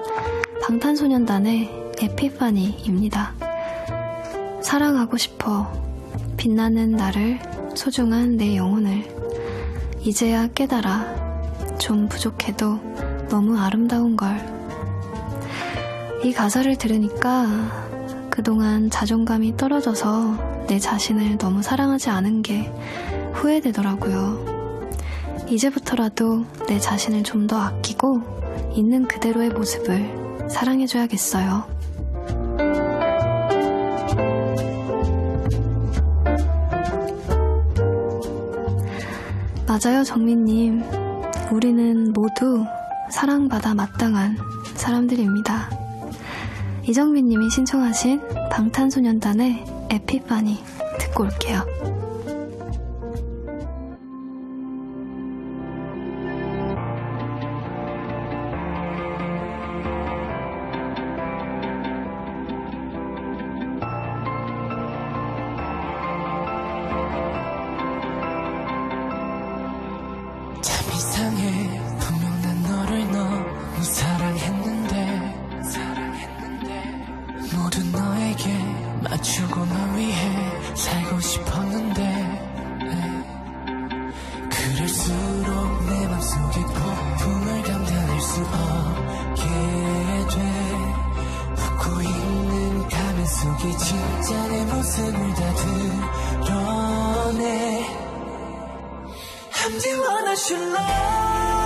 방탄소년단의 에피파니입니다. 사랑하고 싶어. 빛나는 나를, 소중한 내 영혼을. 이제야 깨달아. 좀 부족해도 너무 아름다운 걸. 이 가사를 들으니까 그동안 자존감이 떨어져서 내 자신을 너무 사랑하지 않은 게 후회되더라고요. 이제부터라도 내 자신을 좀 더 아끼고 있는 그대로의 모습을 사랑해줘야겠어요. 맞아요, 정민님. 우리는 모두 사랑받아 마땅한 사람들입니다. 이정민님이 신청하신 방탄소년단의 에피파니 듣고 올게요. 曾经我的绚烂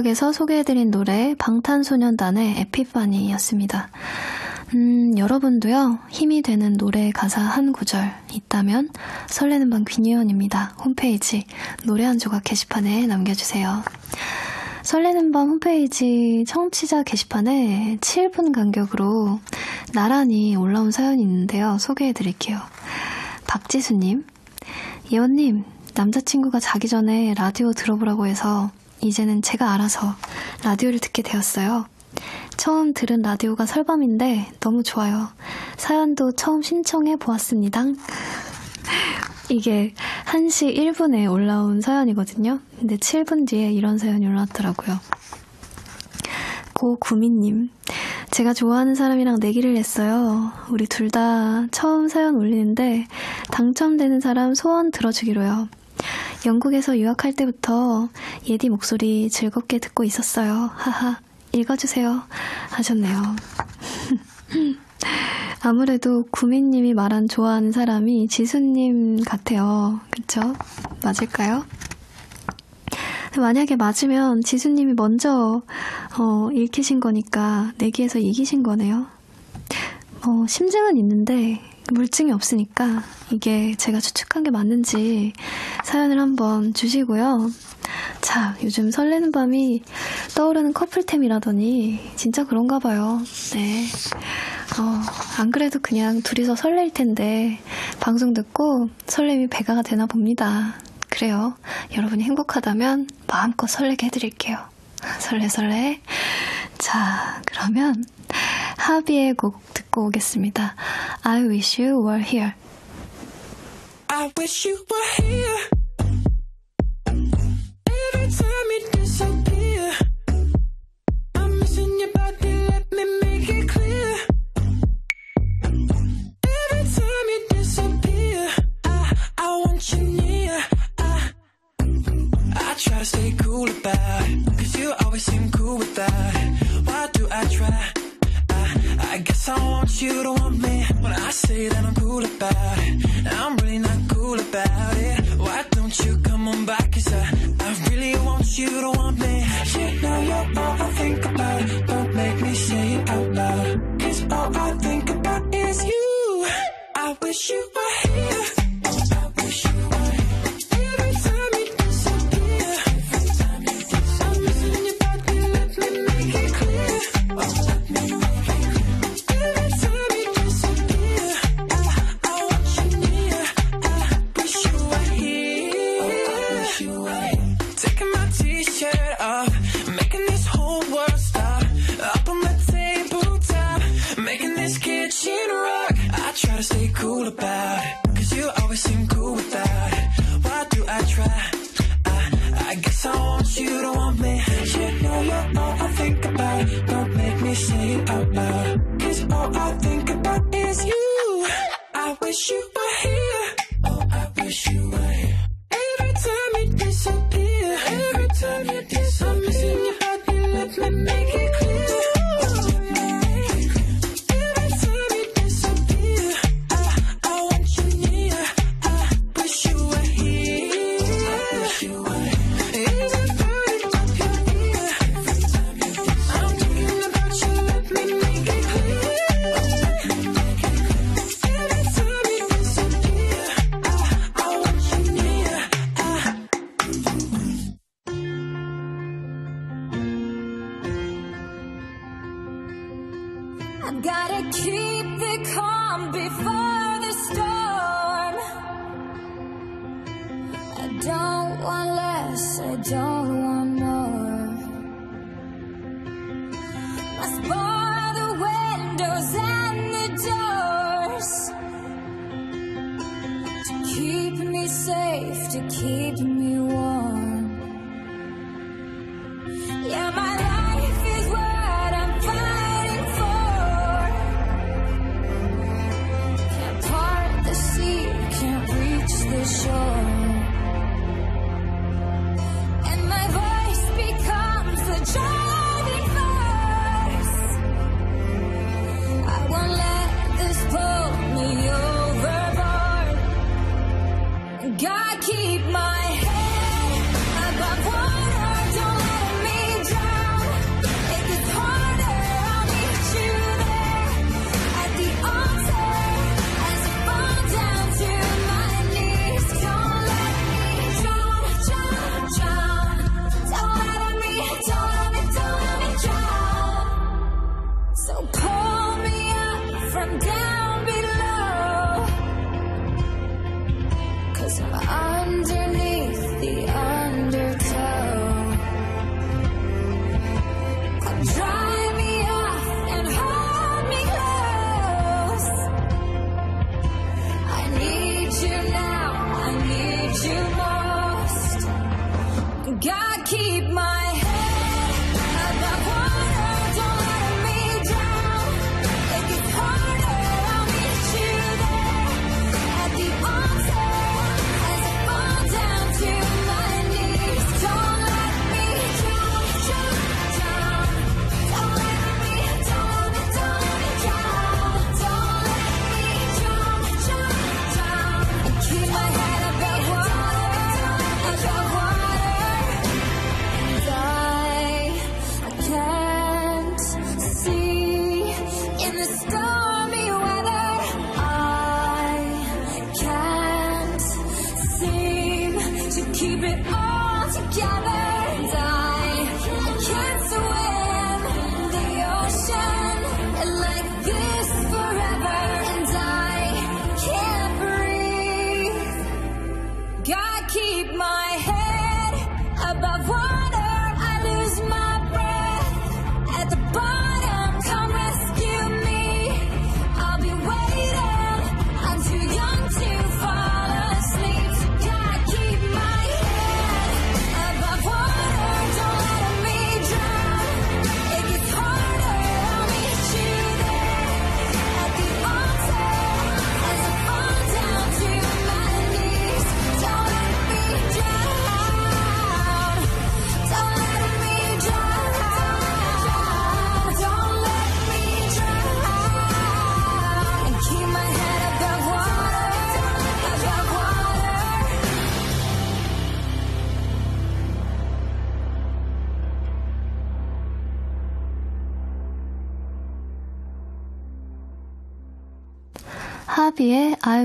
한 조각에서 소개해드린 노래 방탄소년단의 에피파니였습니다. 음, 여러분도요, 힘이 되는 노래 가사 한 구절 있다면 설레는 밤 귀니언입니다. 홈페이지 노래 한 조각 게시판에 남겨주세요. 설레는 밤 홈페이지 청취자 게시판에 7분 간격으로 나란히 올라온 사연이 있는데요. 소개해 드릴게요. 박지수님, 예원님, 남자친구가 자기 전에 라디오 들어보라고 해서 이제는 제가 알아서 라디오를 듣게 되었어요. 처음 들은 라디오가 설밤인데 너무 좋아요. 사연도 처음 신청해 보았습니다. 이게 1시 1분에 올라온 사연이거든요. 근데 7분 뒤에 이런 사연이 올라왔더라고요. 고구미님, 제가 좋아하는 사람이랑 내기를 했어요. 우리 둘 다 처음 사연 올리는데 당첨되는 사람 소원 들어주기로요. 영국에서 유학할 때부터 예디 목소리 즐겁게 듣고 있었어요. 하하, 읽어주세요. 하셨네요. 아무래도 구미님이 말한 좋아하는 사람이 지수님 같아요. 그쵸? 맞을까요? 만약에 맞으면 지수님이 먼저 어, 읽히신 거니까 내기에서 이기신 거네요. 어, 심증은 있는데 물증이 없으니까 이게 제가 추측한 게 맞는지 사연을 한번 주시고요. 자, 요즘 설레는 밤이 떠오르는 커플템이라더니 진짜 그런가 봐요. 네. 어, 안 그래도 그냥 둘이서 설렐 텐데 방송 듣고 설렘이 배가가 되나 봅니다. 그래요. 여러분이 행복하다면 마음껏 설레게 해드릴게요. 설레 설레. 자, 그러면 하비의 곡 듣고 오겠습니다. I wish you were here. I wish you were here. Every time you disappear, I'm missing your body. Let me make it clear. Every time you disappear, I I want you near. I I try to stay cool about it, cause you always seem cool with that. Why do I try? I, guess I want you to want me when I say that I'm cool about it. I'm really not cool about it. Why don't you come on back? Cause I, I really want you to want me. You know you're all I think about. Don't make me say it out loud. Cause all I think about is you. I wish you were here. Cool about it, cause you always seem cool with that. Why do I try? I, I guess I want you to want me. You know you're all I think about. Don't make me say it out loud. Cause all I think about is you. I wish you were here. Oh, I wish you were here. Every time you disappear, every time you disappear, I'm missing your body. Let me make it don't want less, I don't want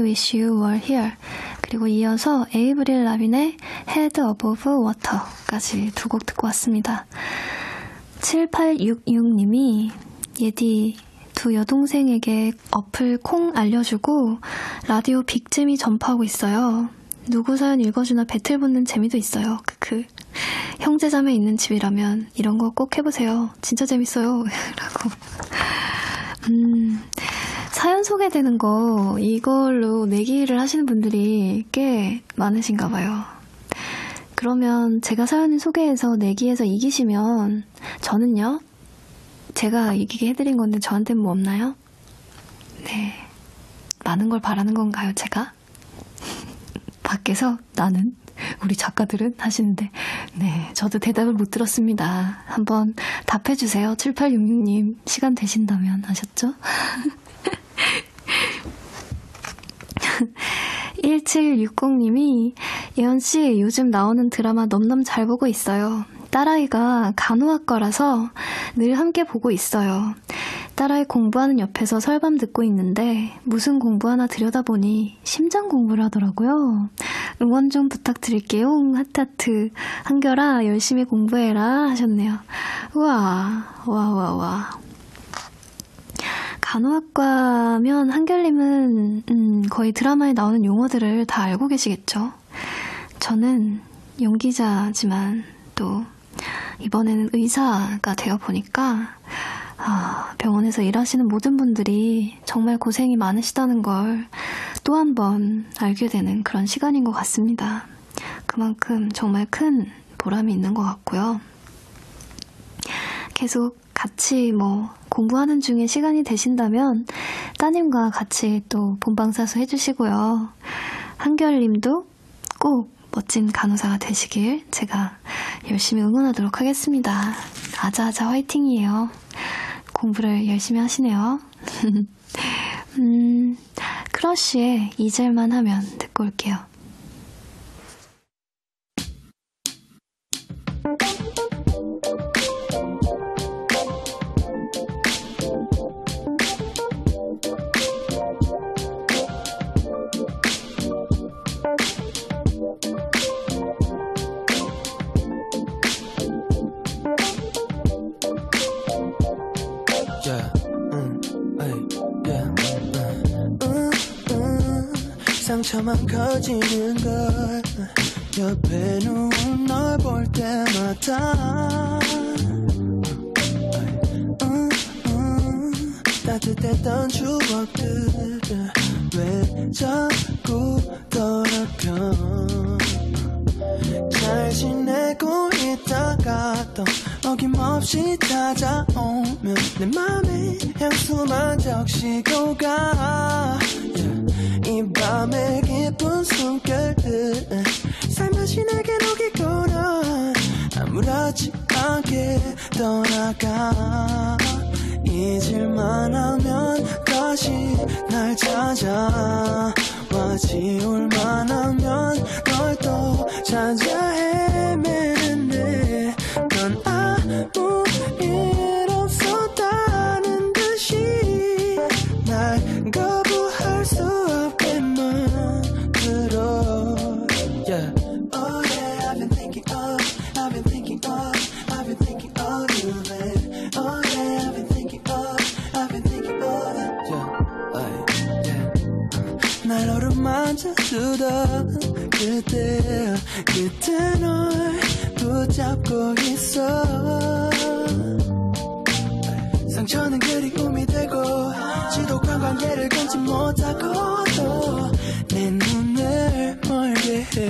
Wish You Were Here 그리고 이어서 에이브릴 라빈의 Head Above Water까지 두 곡 듣고 왔습니다. 7866님이 예디 두 여동생에게 어플 콩 알려주고 라디오 빅잼이 전파하고 있어요. 누구 사연 읽어주나 배틀 붙는 재미도 있어요. 크크. 형제자매 있는 집이라면 이런 거 꼭 해보세요. 진짜 재밌어요. 라고. 음, 사연 소개되는 거 이걸로 내기를 하시는 분들이 꽤 많으신가 봐요. 그러면 제가 사연을 소개해서 내기에서 이기시면 저는요? 제가 이기게 해드린 건데 저한테는 뭐 없나요? 네. 많은 걸 바라는 건가요, 제가? 밖에서 나는 우리 작가들은 하시는데 네 저도 대답을 못 들었습니다. 한번 답해주세요. 7866님 시간 되신다면 하셨죠? 1760님이 예언씨 요즘 나오는 드라마 넘넘 잘 보고 있어요. 딸아이가 간호학과라서 늘 함께 보고 있어요. 딸아이 공부하는 옆에서 설밤 듣고 있는데 무슨 공부 하나 들여다보니 심장 공부를 하더라고요. 응원 좀 부탁드릴게요. 하트하트. 한결아 열심히 공부해라 하셨네요. 우와 와와와 와. 간호학과면 한결님은 음, 거의 드라마에 나오는 용어들을 다 알고 계시겠죠. 저는 연기자지만 또 이번에는 의사가 되어 보니까 아, 병원에서 일하시는 모든 분들이 정말 고생이 많으시다는 걸 또 한 번 알게 되는 그런 시간인 것 같습니다. 그만큼 정말 큰 보람이 있는 것 같고요. 계속 같이 뭐 공부하는 중에 시간이 되신다면 따님과 같이 또 본방사수 해주시고요. 한결님도 꼭 멋진 간호사가 되시길 제가 열심히 응원하도록 하겠습니다. 아자아자 화이팅이에요. 공부를 열심히 하시네요. 음, 크러쉬의 잊을만 하면 듣고 올게요. 상처만 커지는 걸 옆에 누운 널 볼 때마다. 에이, 따뜻했던 추억들을 왜 자꾸 더럽혀? 잘 지내고 있다가 또 어김없이 찾아오면 내 맘에 향수만 적시고 가. Yeah. 이 밤의 깊은 숨결들 살며시 내게 녹이거라. 아무렇지 않게 떠나가. 잊을만 하면 다시 날 찾아와 지울만 하면 널 또 찾아. 헤매는데 넌 아무 날 어루만져주던 그때, 그때 널 붙잡고 있어. 상처는 그리움이 되고 지독한 관계를 끊지 못하고 또내 눈을 멀게 해.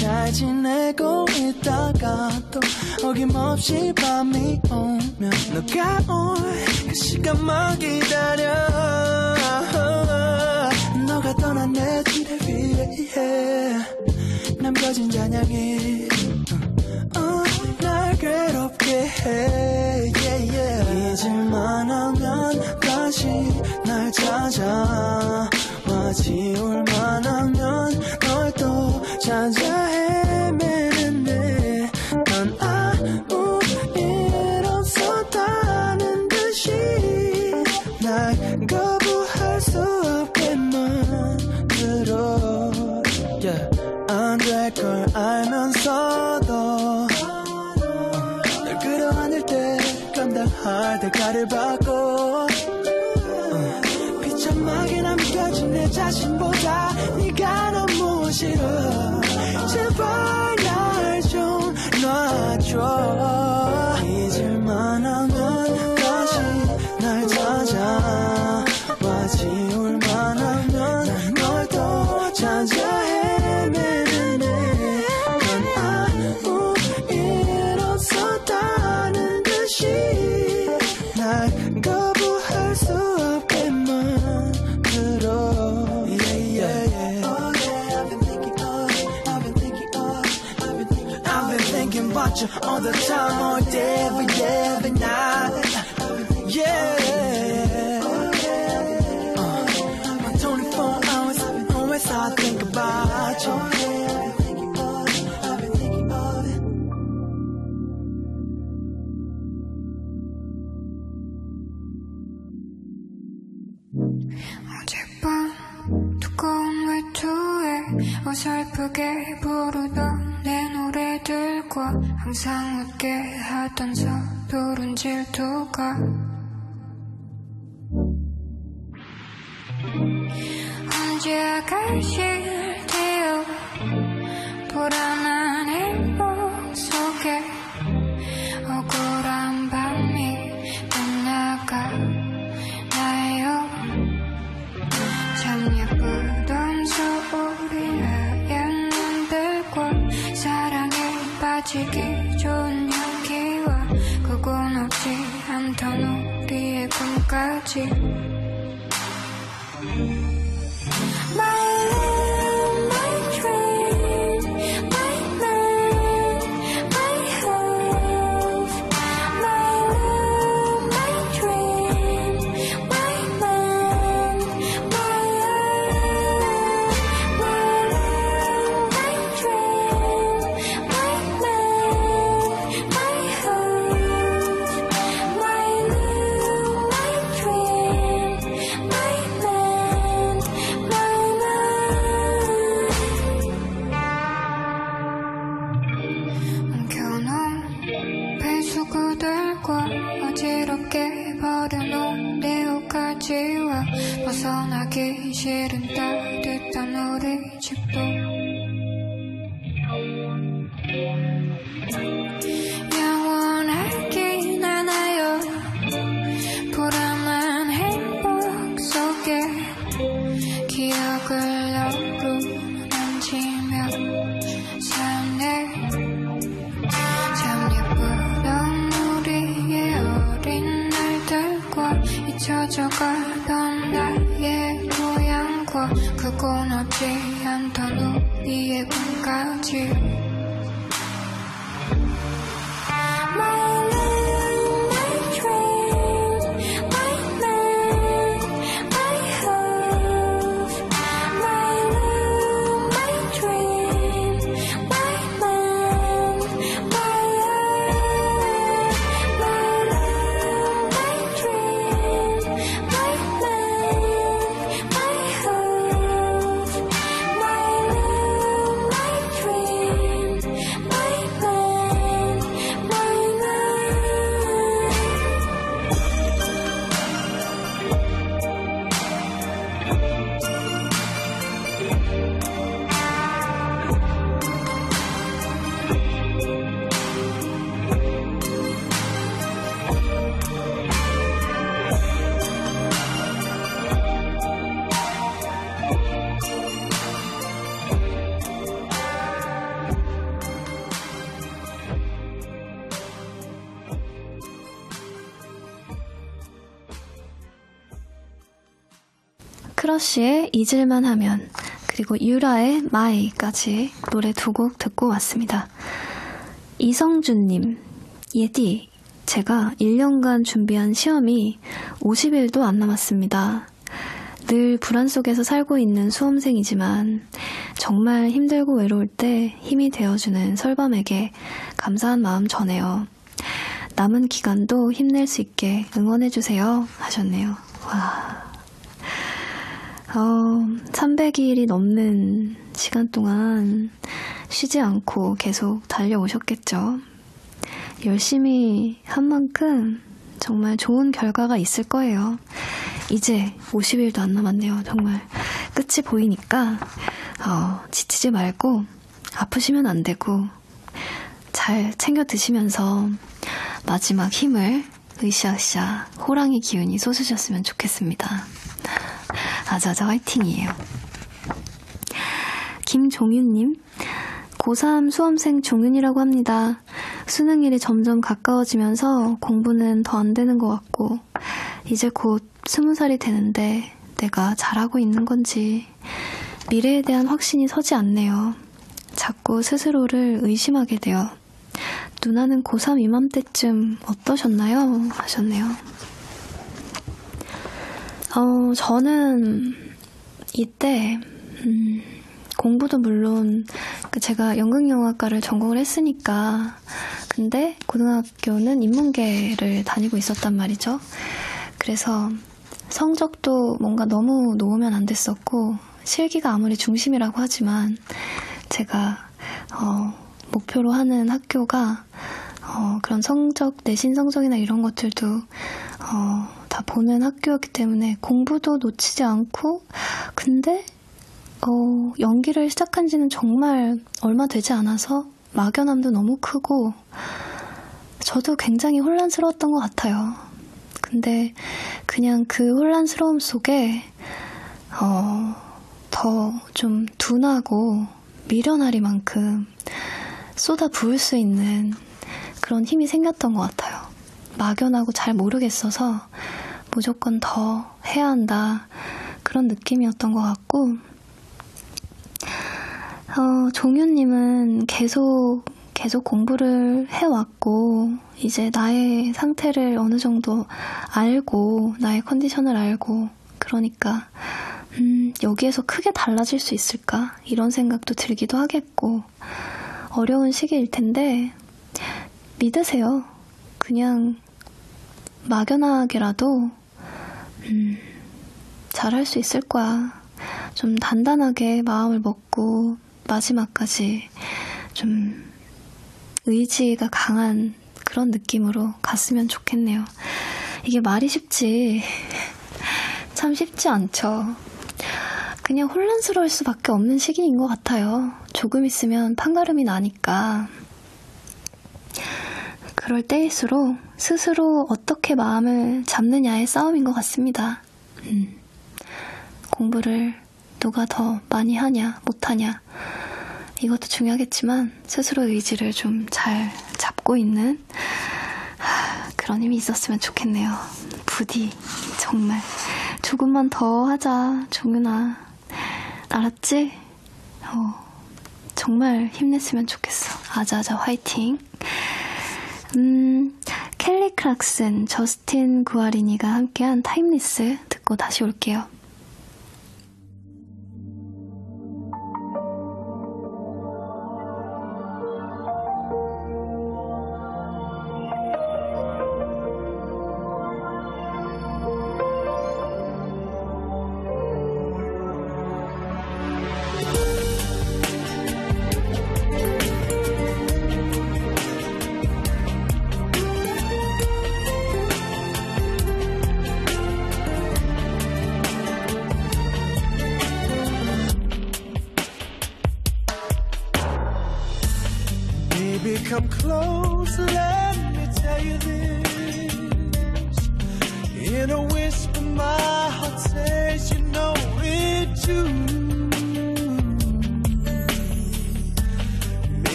잘 지내고 있다가 또 어김없이 밤이 오면 너가 올 그 시간만 기다려 너가 떠난 내 지뢰 위에 남겨진 잔향이 어, 날 괴롭게 해. Yeah, yeah. 잊을만 하면 다시 날 찾아 와 지울만 하면 널 또 찾아. 헤매는데 넌 대가를 받고 어, 비참하게 남겨진 내 자신보다 네가 너무 싫어. 제발 날 좀 놔줘 you all the time, all day, every day, every night Yeah uh, My 24 hours, always I think about you 어설프게 부르던 내 노래들과 항상 웃게 하던 서두른 질투가 언제 갈실테요 불안한 행복 속에 억울한 밤이 끝나가 빠지기 좋은 향기와 그건 없지 않던 우리의 꿈까지 과 어지럽게 버려놓은 내 옷가지와 벗어나기 싫은 따뜻한 우리 집도 잊을만 하면 그리고 유라의 마이까지 노래 두 곡 듣고 왔습니다. 이성준님, 예디, 제가 1년간 준비한 시험이 50일도 안 남았습니다. 늘 불안 속에서 살고 있는 수험생이지만 정말 힘들고 외로울 때 힘이 되어주는 설밤에게 감사한 마음 전해요. 남은 기간도 힘낼 수 있게 응원해주세요. 하셨네요. 와. 어, 300일이 넘는 시간 동안 쉬지 않고 계속 달려오셨겠죠. 열심히 한 만큼 정말 좋은 결과가 있을 거예요. 이제 50일도 안 남았네요. 정말 끝이 보이니까 어, 지치지 말고 아프시면 안 되고 잘 챙겨 드시면서 마지막 힘을 으쌰으쌰 호랑이 기운이 솟으셨으면 좋겠습니다. 아자아자 화이팅이에요. 김종윤님, 고3 수험생 종윤이라고 합니다. 수능일이 점점 가까워지면서 공부는 더 안 되는 것 같고, 이제 곧 스무 살이 되는데 내가 잘하고 있는 건지, 미래에 대한 확신이 서지 않네요. 자꾸 스스로를 의심하게 돼요. 누나는 고3 이맘때쯤 어떠셨나요? 하셨네요. 어, 저는 이때, 음, 공부도 물론, 그 제가 연극영화과를 전공을 했으니까, 근데 고등학교는 인문계를 다니고 있었단 말이죠. 그래서 성적도 뭔가 너무 놓으면 안 됐었고, 실기가 아무리 중심이라고 하지만, 제가, 어, 목표로 하는 학교가, 어, 그런 성적, 내신 성적이나 이런 것들도, 어, 다 보는 학교였기 때문에 공부도 놓치지 않고, 근데, 어, 연기를 시작한 지는 정말 얼마 되지 않아서 막연함도 너무 크고, 저도 굉장히 혼란스러웠던 것 같아요. 근데 그냥 그 혼란스러움 속에, 어, 더 좀 둔하고 미련하리만큼 쏟아 부을 수 있는 그런 힘이 생겼던 것 같아요. 막연하고 잘 모르겠어서 무조건 더 해야 한다. 그런 느낌이었던 것 같고, 어, 종윤님은 계속, 계속 공부를 해왔고, 이제 나의 상태를 어느 정도 알고, 나의 컨디션을 알고, 그러니까, 음, 여기에서 크게 달라질 수 있을까? 이런 생각도 들기도 하겠고, 어려운 시기일 텐데, 믿으세요. 그냥, 막연하게라도, 음, 잘할 수 있을 거야. 좀 단단하게 마음을 먹고, 마지막까지 좀 의지가 강한 그런 느낌으로 갔으면 좋겠네요. 이게 말이 쉽지. 참 쉽지 않죠. 그냥 혼란스러울 수밖에 없는 시기인 것 같아요. 조금 있으면 판가름이 나니까. 그럴 때일수록 스스로 어떻게 마음을 잡느냐의 싸움인 것 같습니다. 음. 공부를 누가 더 많이 하냐, 못하냐. 이것도 중요하겠지만 스스로 의지를 좀 잘 잡고 있는 하, 그런 힘이 있었으면 좋겠네요. 부디 정말 조금만 더 하자, 종윤아. 알았지? 어, 정말 힘냈으면 좋겠어. 아자아자 화이팅. 음, 켈리 크락슨, 저스틴 구아리니가 함께한 Timeless 듣고 다시 올게요.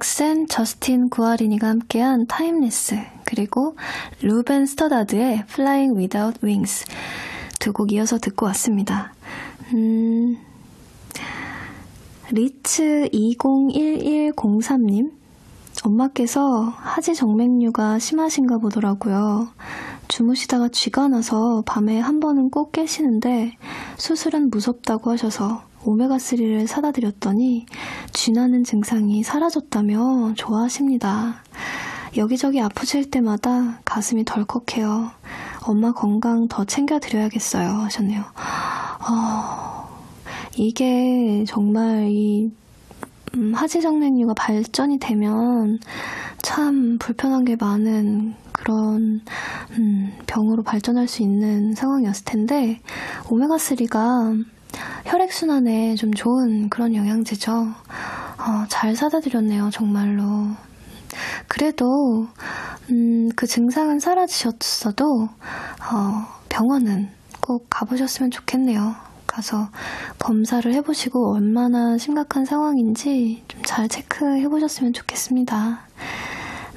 락슨, 저스틴 구아리니가 함께한 Timeless, 그리고 루벤 스터다드의 Flying Without Wings 두 곡 이어서 듣고 왔습니다. 음, 리츠 201103님 엄마께서 하지 정맥류가 심하신가 보더라고요. 주무시다가 쥐가 나서 밤에 한 번은 꼭 깨시는데 수술은 무섭다고 하셔서 오메가3를 사다 드렸더니 쥐나는 증상이 사라졌다며 좋아하십니다. 여기저기 아프실 때마다 가슴이 덜컥해요. 엄마 건강 더 챙겨드려야겠어요. 하셨네요. 어, 이게 정말 이 음, 하지정맥류가 발전이 되면 참 불편한 게 많은 그런 음, 병으로 발전할 수 있는 상황이었을 텐데 오메가3가 혈액순환에 좀 좋은 그런 영양제죠. 어, 잘 사다 드렸네요, 정말로. 그래도 음, 그 증상은 사라지셨어도 어, 병원은 꼭 가보셨으면 좋겠네요. 가서 검사를 해보시고 얼마나 심각한 상황인지 좀 잘 체크해 보셨으면 좋겠습니다.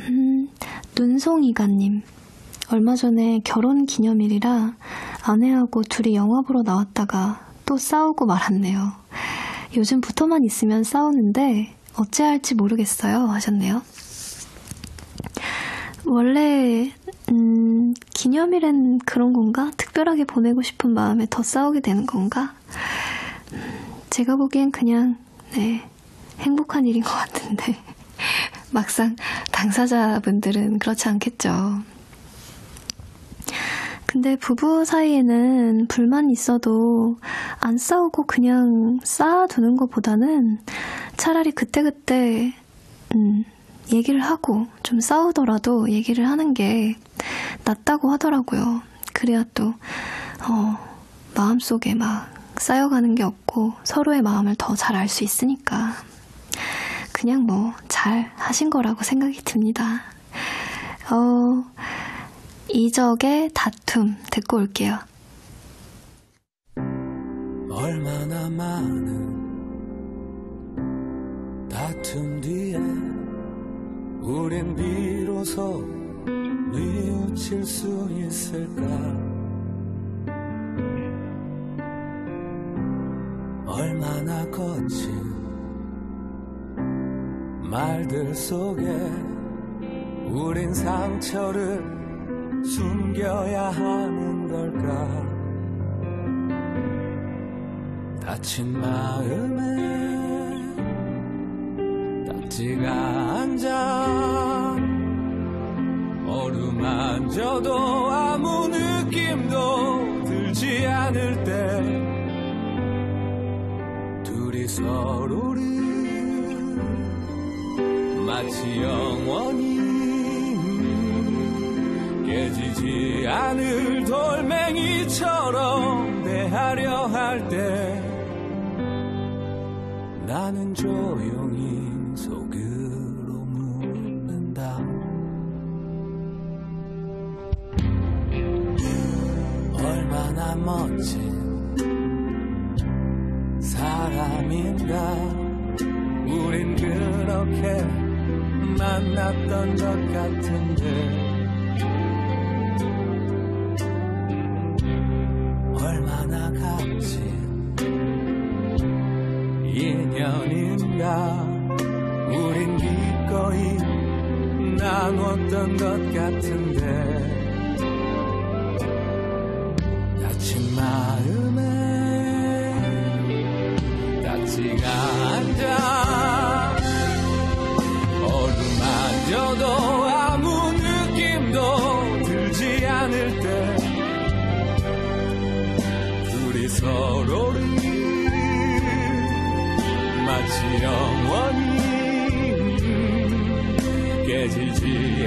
음, 눈송이가님. 얼마 전에 결혼 기념일이라 아내하고 둘이 영화 보러 나왔다가 또 싸우고 말았네요. 요즘 붙어만 있으면 싸우는데 어찌할지 모르겠어요. 하셨네요. 원래 음, 기념일엔 그런 건가? 특별하게 보내고 싶은 마음에 더 싸우게 되는 건가? 음, 제가 보기엔 그냥 네 행복한 일인 것 같은데 막상 당사자분들은 그렇지 않겠죠. 근데 부부 사이에는 불만이 있어도 안 싸우고 그냥 쌓아두는 것보다는 차라리 그때그때, 음, 얘기를 하고 좀 싸우더라도 얘기를 하는 게 낫다고 하더라고요. 그래야 또, 어, 마음속에 막 쌓여가는 게 없고 서로의 마음을 더 잘 알 수 있으니까. 그냥 뭐 잘 하신 거라고 생각이 듭니다. 어, 이적의 다툼 듣고 올게요. 얼마나 많은 다툼 뒤에 우린 비로소 뉘우칠 수 있을까 얼마나 거친 말들 속에 우린 상처를 숨겨야 하는 걸까? 다친 마음에 닿지가 않자 어루만져도 아무 느낌도 들지 않을 때 둘이 서로를 마치 영원히 깨지지 않을 돌멩이처럼 대하려 할 때 나는 조용히 속으로 묻는다. 얼마나 멋진 사람인가. 우린 그렇게 만났던 것 같은데 나 값진 인연인가? 우린 기꺼이 나눴던 것 같은데. 다친 마음에 닿지가 않자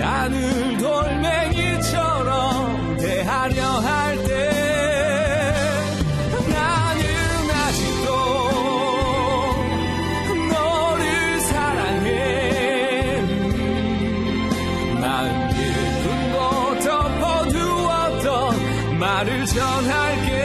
않을 돌멩이처럼 대하려 할 때 나는 아직도 너를 사랑해. 마음 깊은 곳 덮어두었던 말을 전할게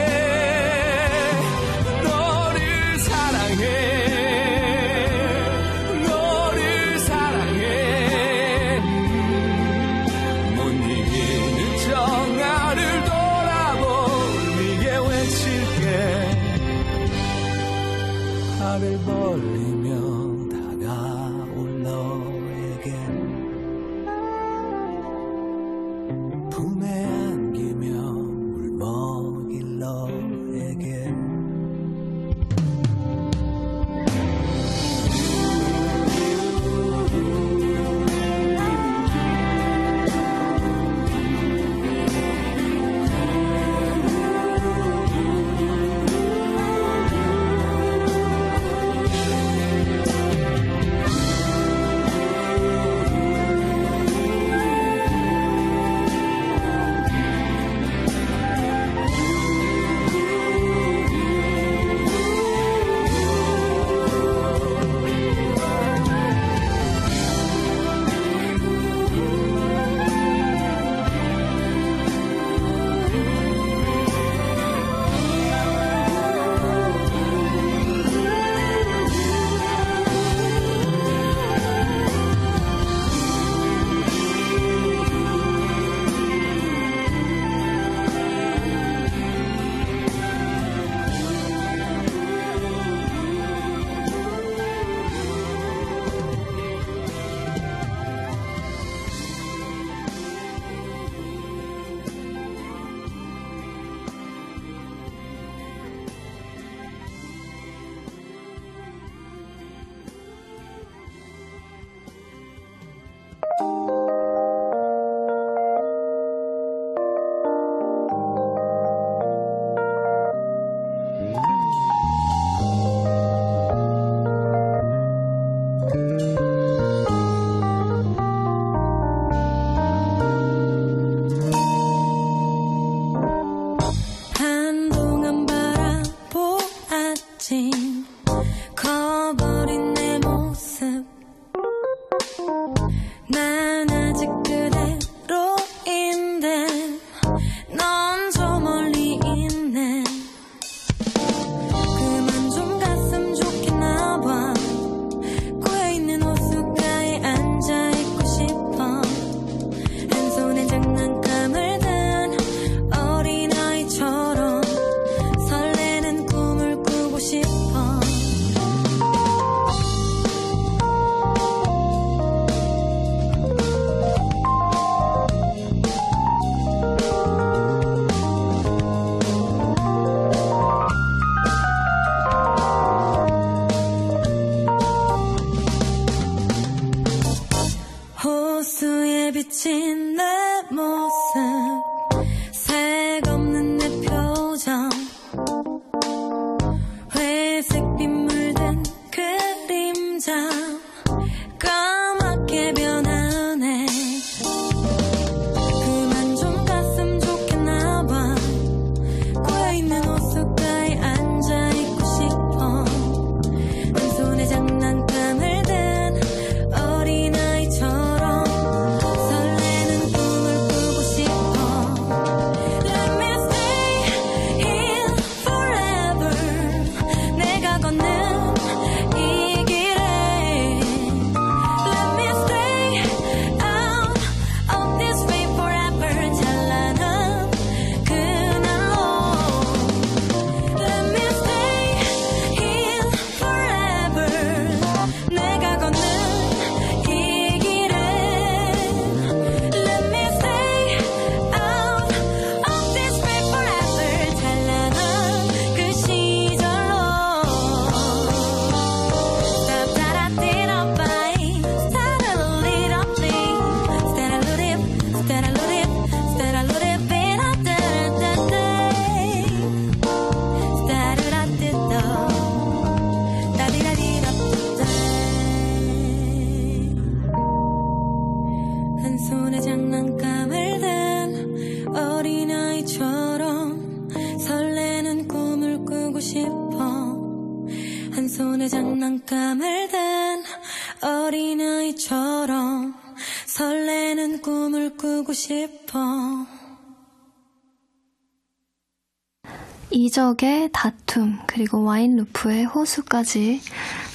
이적의 다툼, 그리고 와인 루프의 호수까지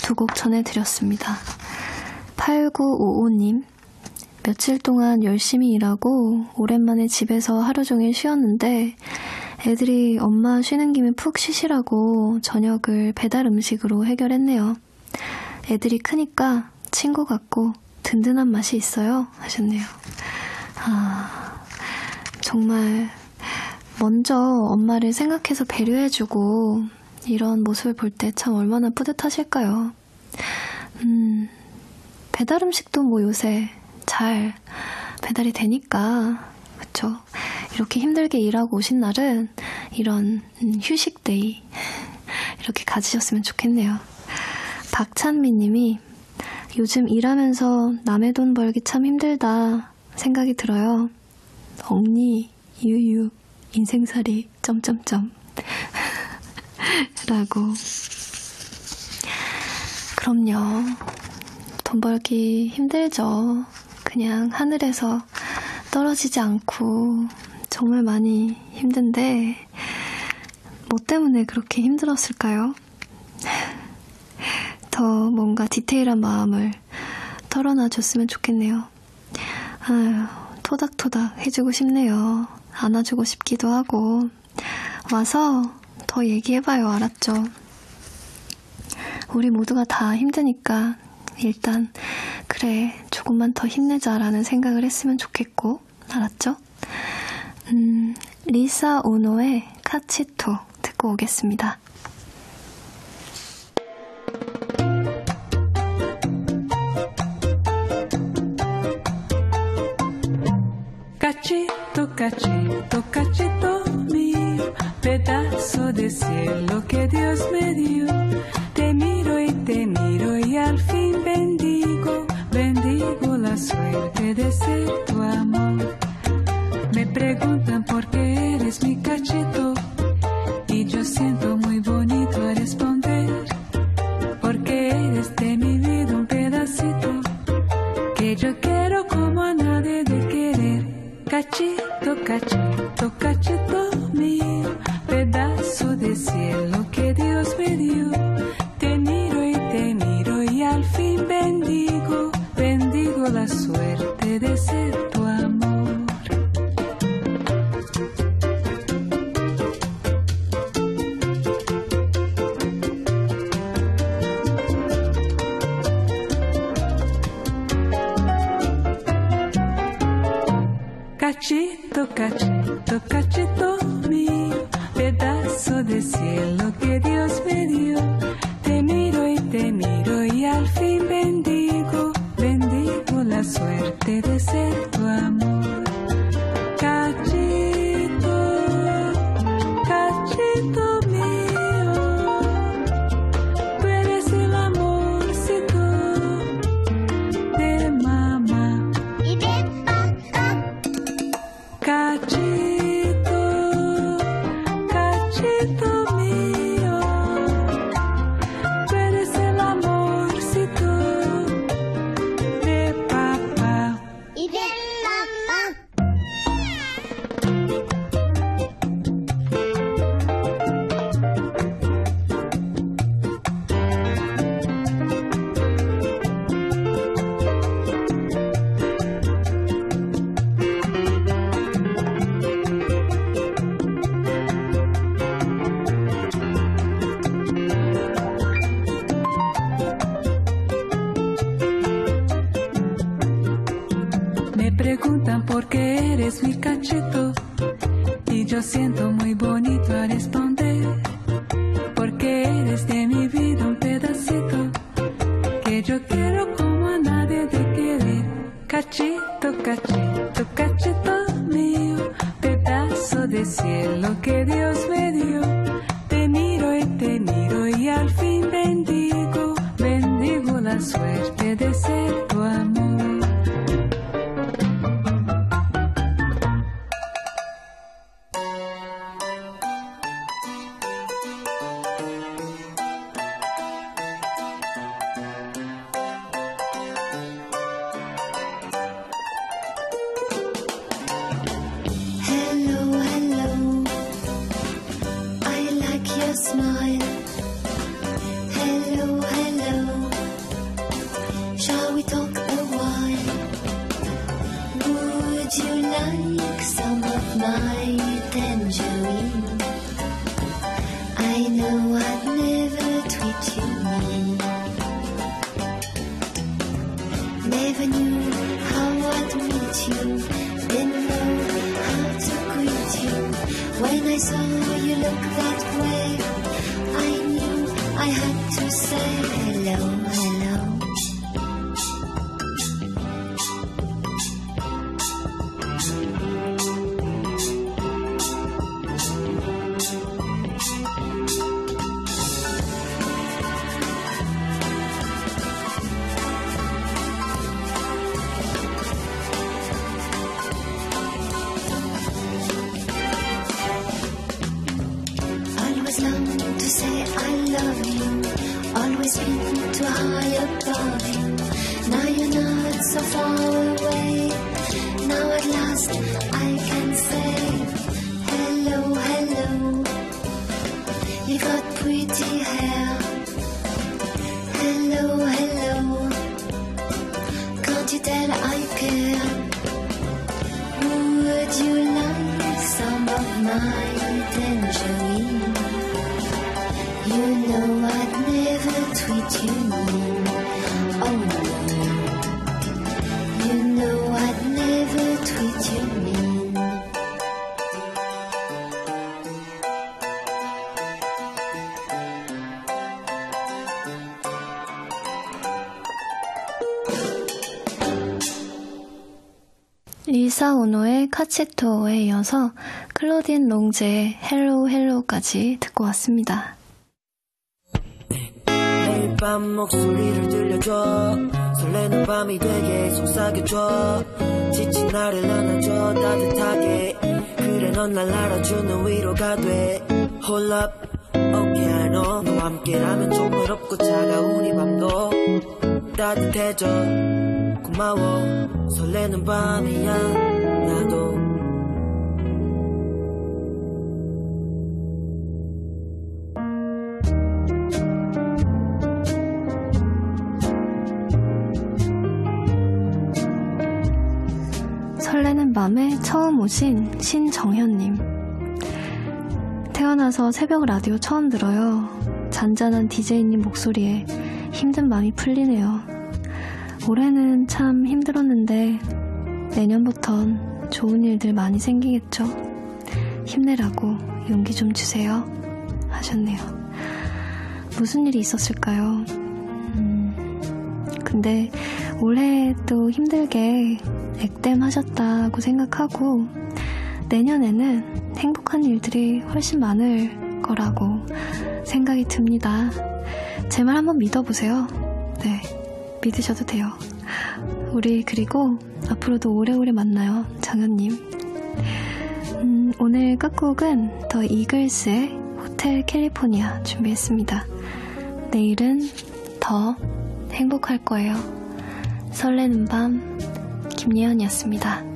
두 곡 전해드렸습니다. 8955님, 며칠 동안 열심히 일하고 오랜만에 집에서 하루 종일 쉬었는데 애들이 엄마 쉬는 김에 푹 쉬시라고 저녁을 배달 음식으로 해결했네요. 애들이 크니까 친구 같고 든든한 맛이 있어요. 하셨네요. 아, 정말 먼저 엄마를 생각해서 배려해주고 이런 모습을 볼 때 참 얼마나 뿌듯하실까요? 음, 배달 음식도 뭐 요새 잘 배달이 되니까 그쵸? 이렇게 힘들게 일하고 오신 날은 이런 음, 휴식데이 이렇게 가지셨으면 좋겠네요. 박찬미 님이 요즘 일하면서 남의 돈 벌기 참 힘들다 생각이 들어요. 엉니, 유유, 인생살이, 점점점. 라고. 그럼요. 돈 벌기 힘들죠. 그냥 하늘에서 떨어지지 않고 정말 많이 힘든데, 뭐 때문에 그렇게 힘들었을까요? 더 뭔가 디테일한 마음을 털어놔 줬으면 좋겠네요. 아휴, 토닥토닥 해주고 싶네요. 안아주고 싶기도 하고. 와서 더 얘기해봐요, 알았죠? 우리 모두가 다 힘드니까 일단, 그래, 조금만 더 힘내자라는 생각을 했으면 좋겠고, 알았죠? 음, 리사 오노의 카치토 듣고 오겠습니다. Cachito, cachito, cachito mío, pedazo de cielo que Dios me dio. Te miro y te miro y al fin bendigo, bendigo la suerte de ser tu amor. Me preguntan por qué eres mi cachito y yo siento muy Always to say I love you. Always been too high above you. Now you're not so far away. Now at last I can say hello, hello. You got pretty hair. Hello, hello. Can't you tell I care? Would you like some of my tangerine? Cachito에 이어서 클로딘 롱제의 Hello Hello까지 듣고 왔습니다. 매일 밤 목소리를 들려줘. 설레는 밤이 되게 속삭여줘. 지친 나를 안아줘. 따뜻하게. 그래 넌 날 알아주는 위로가 돼. Hold up okay I know. 너와 함께라면 좀 외롭고 차가운 이 밤도 따뜻해져 고마워 설레는 밤이야 나도 설레는 밤에 처음 오신 신정현님. 태어나서 새벽 라디오 처음 들어요. 잔잔한 DJ님 목소리에 힘든 마음이 풀리네요. 올해는 참 힘들었는데 내년부턴 좋은 일들 많이 생기겠죠? 힘내라고 용기 좀 주세요. 하셨네요. 무슨 일이 있었을까요? 음, 근데 올해 또 힘들게 액땜 하셨다고 생각하고 내년에는 행복한 일들이 훨씬 많을 거라고 생각이 듭니다. 제 말 한번 믿어보세요. 네, 믿으셔도 돼요. 우리 그리고 앞으로도 오래오래 만나요, 장현님. 음, 오늘 끝곡은 더 이글스의 호텔 캘리포니아 준비했습니다. 내일은 더 행복할 거예요. 설레는 밤 김예은이었습니다.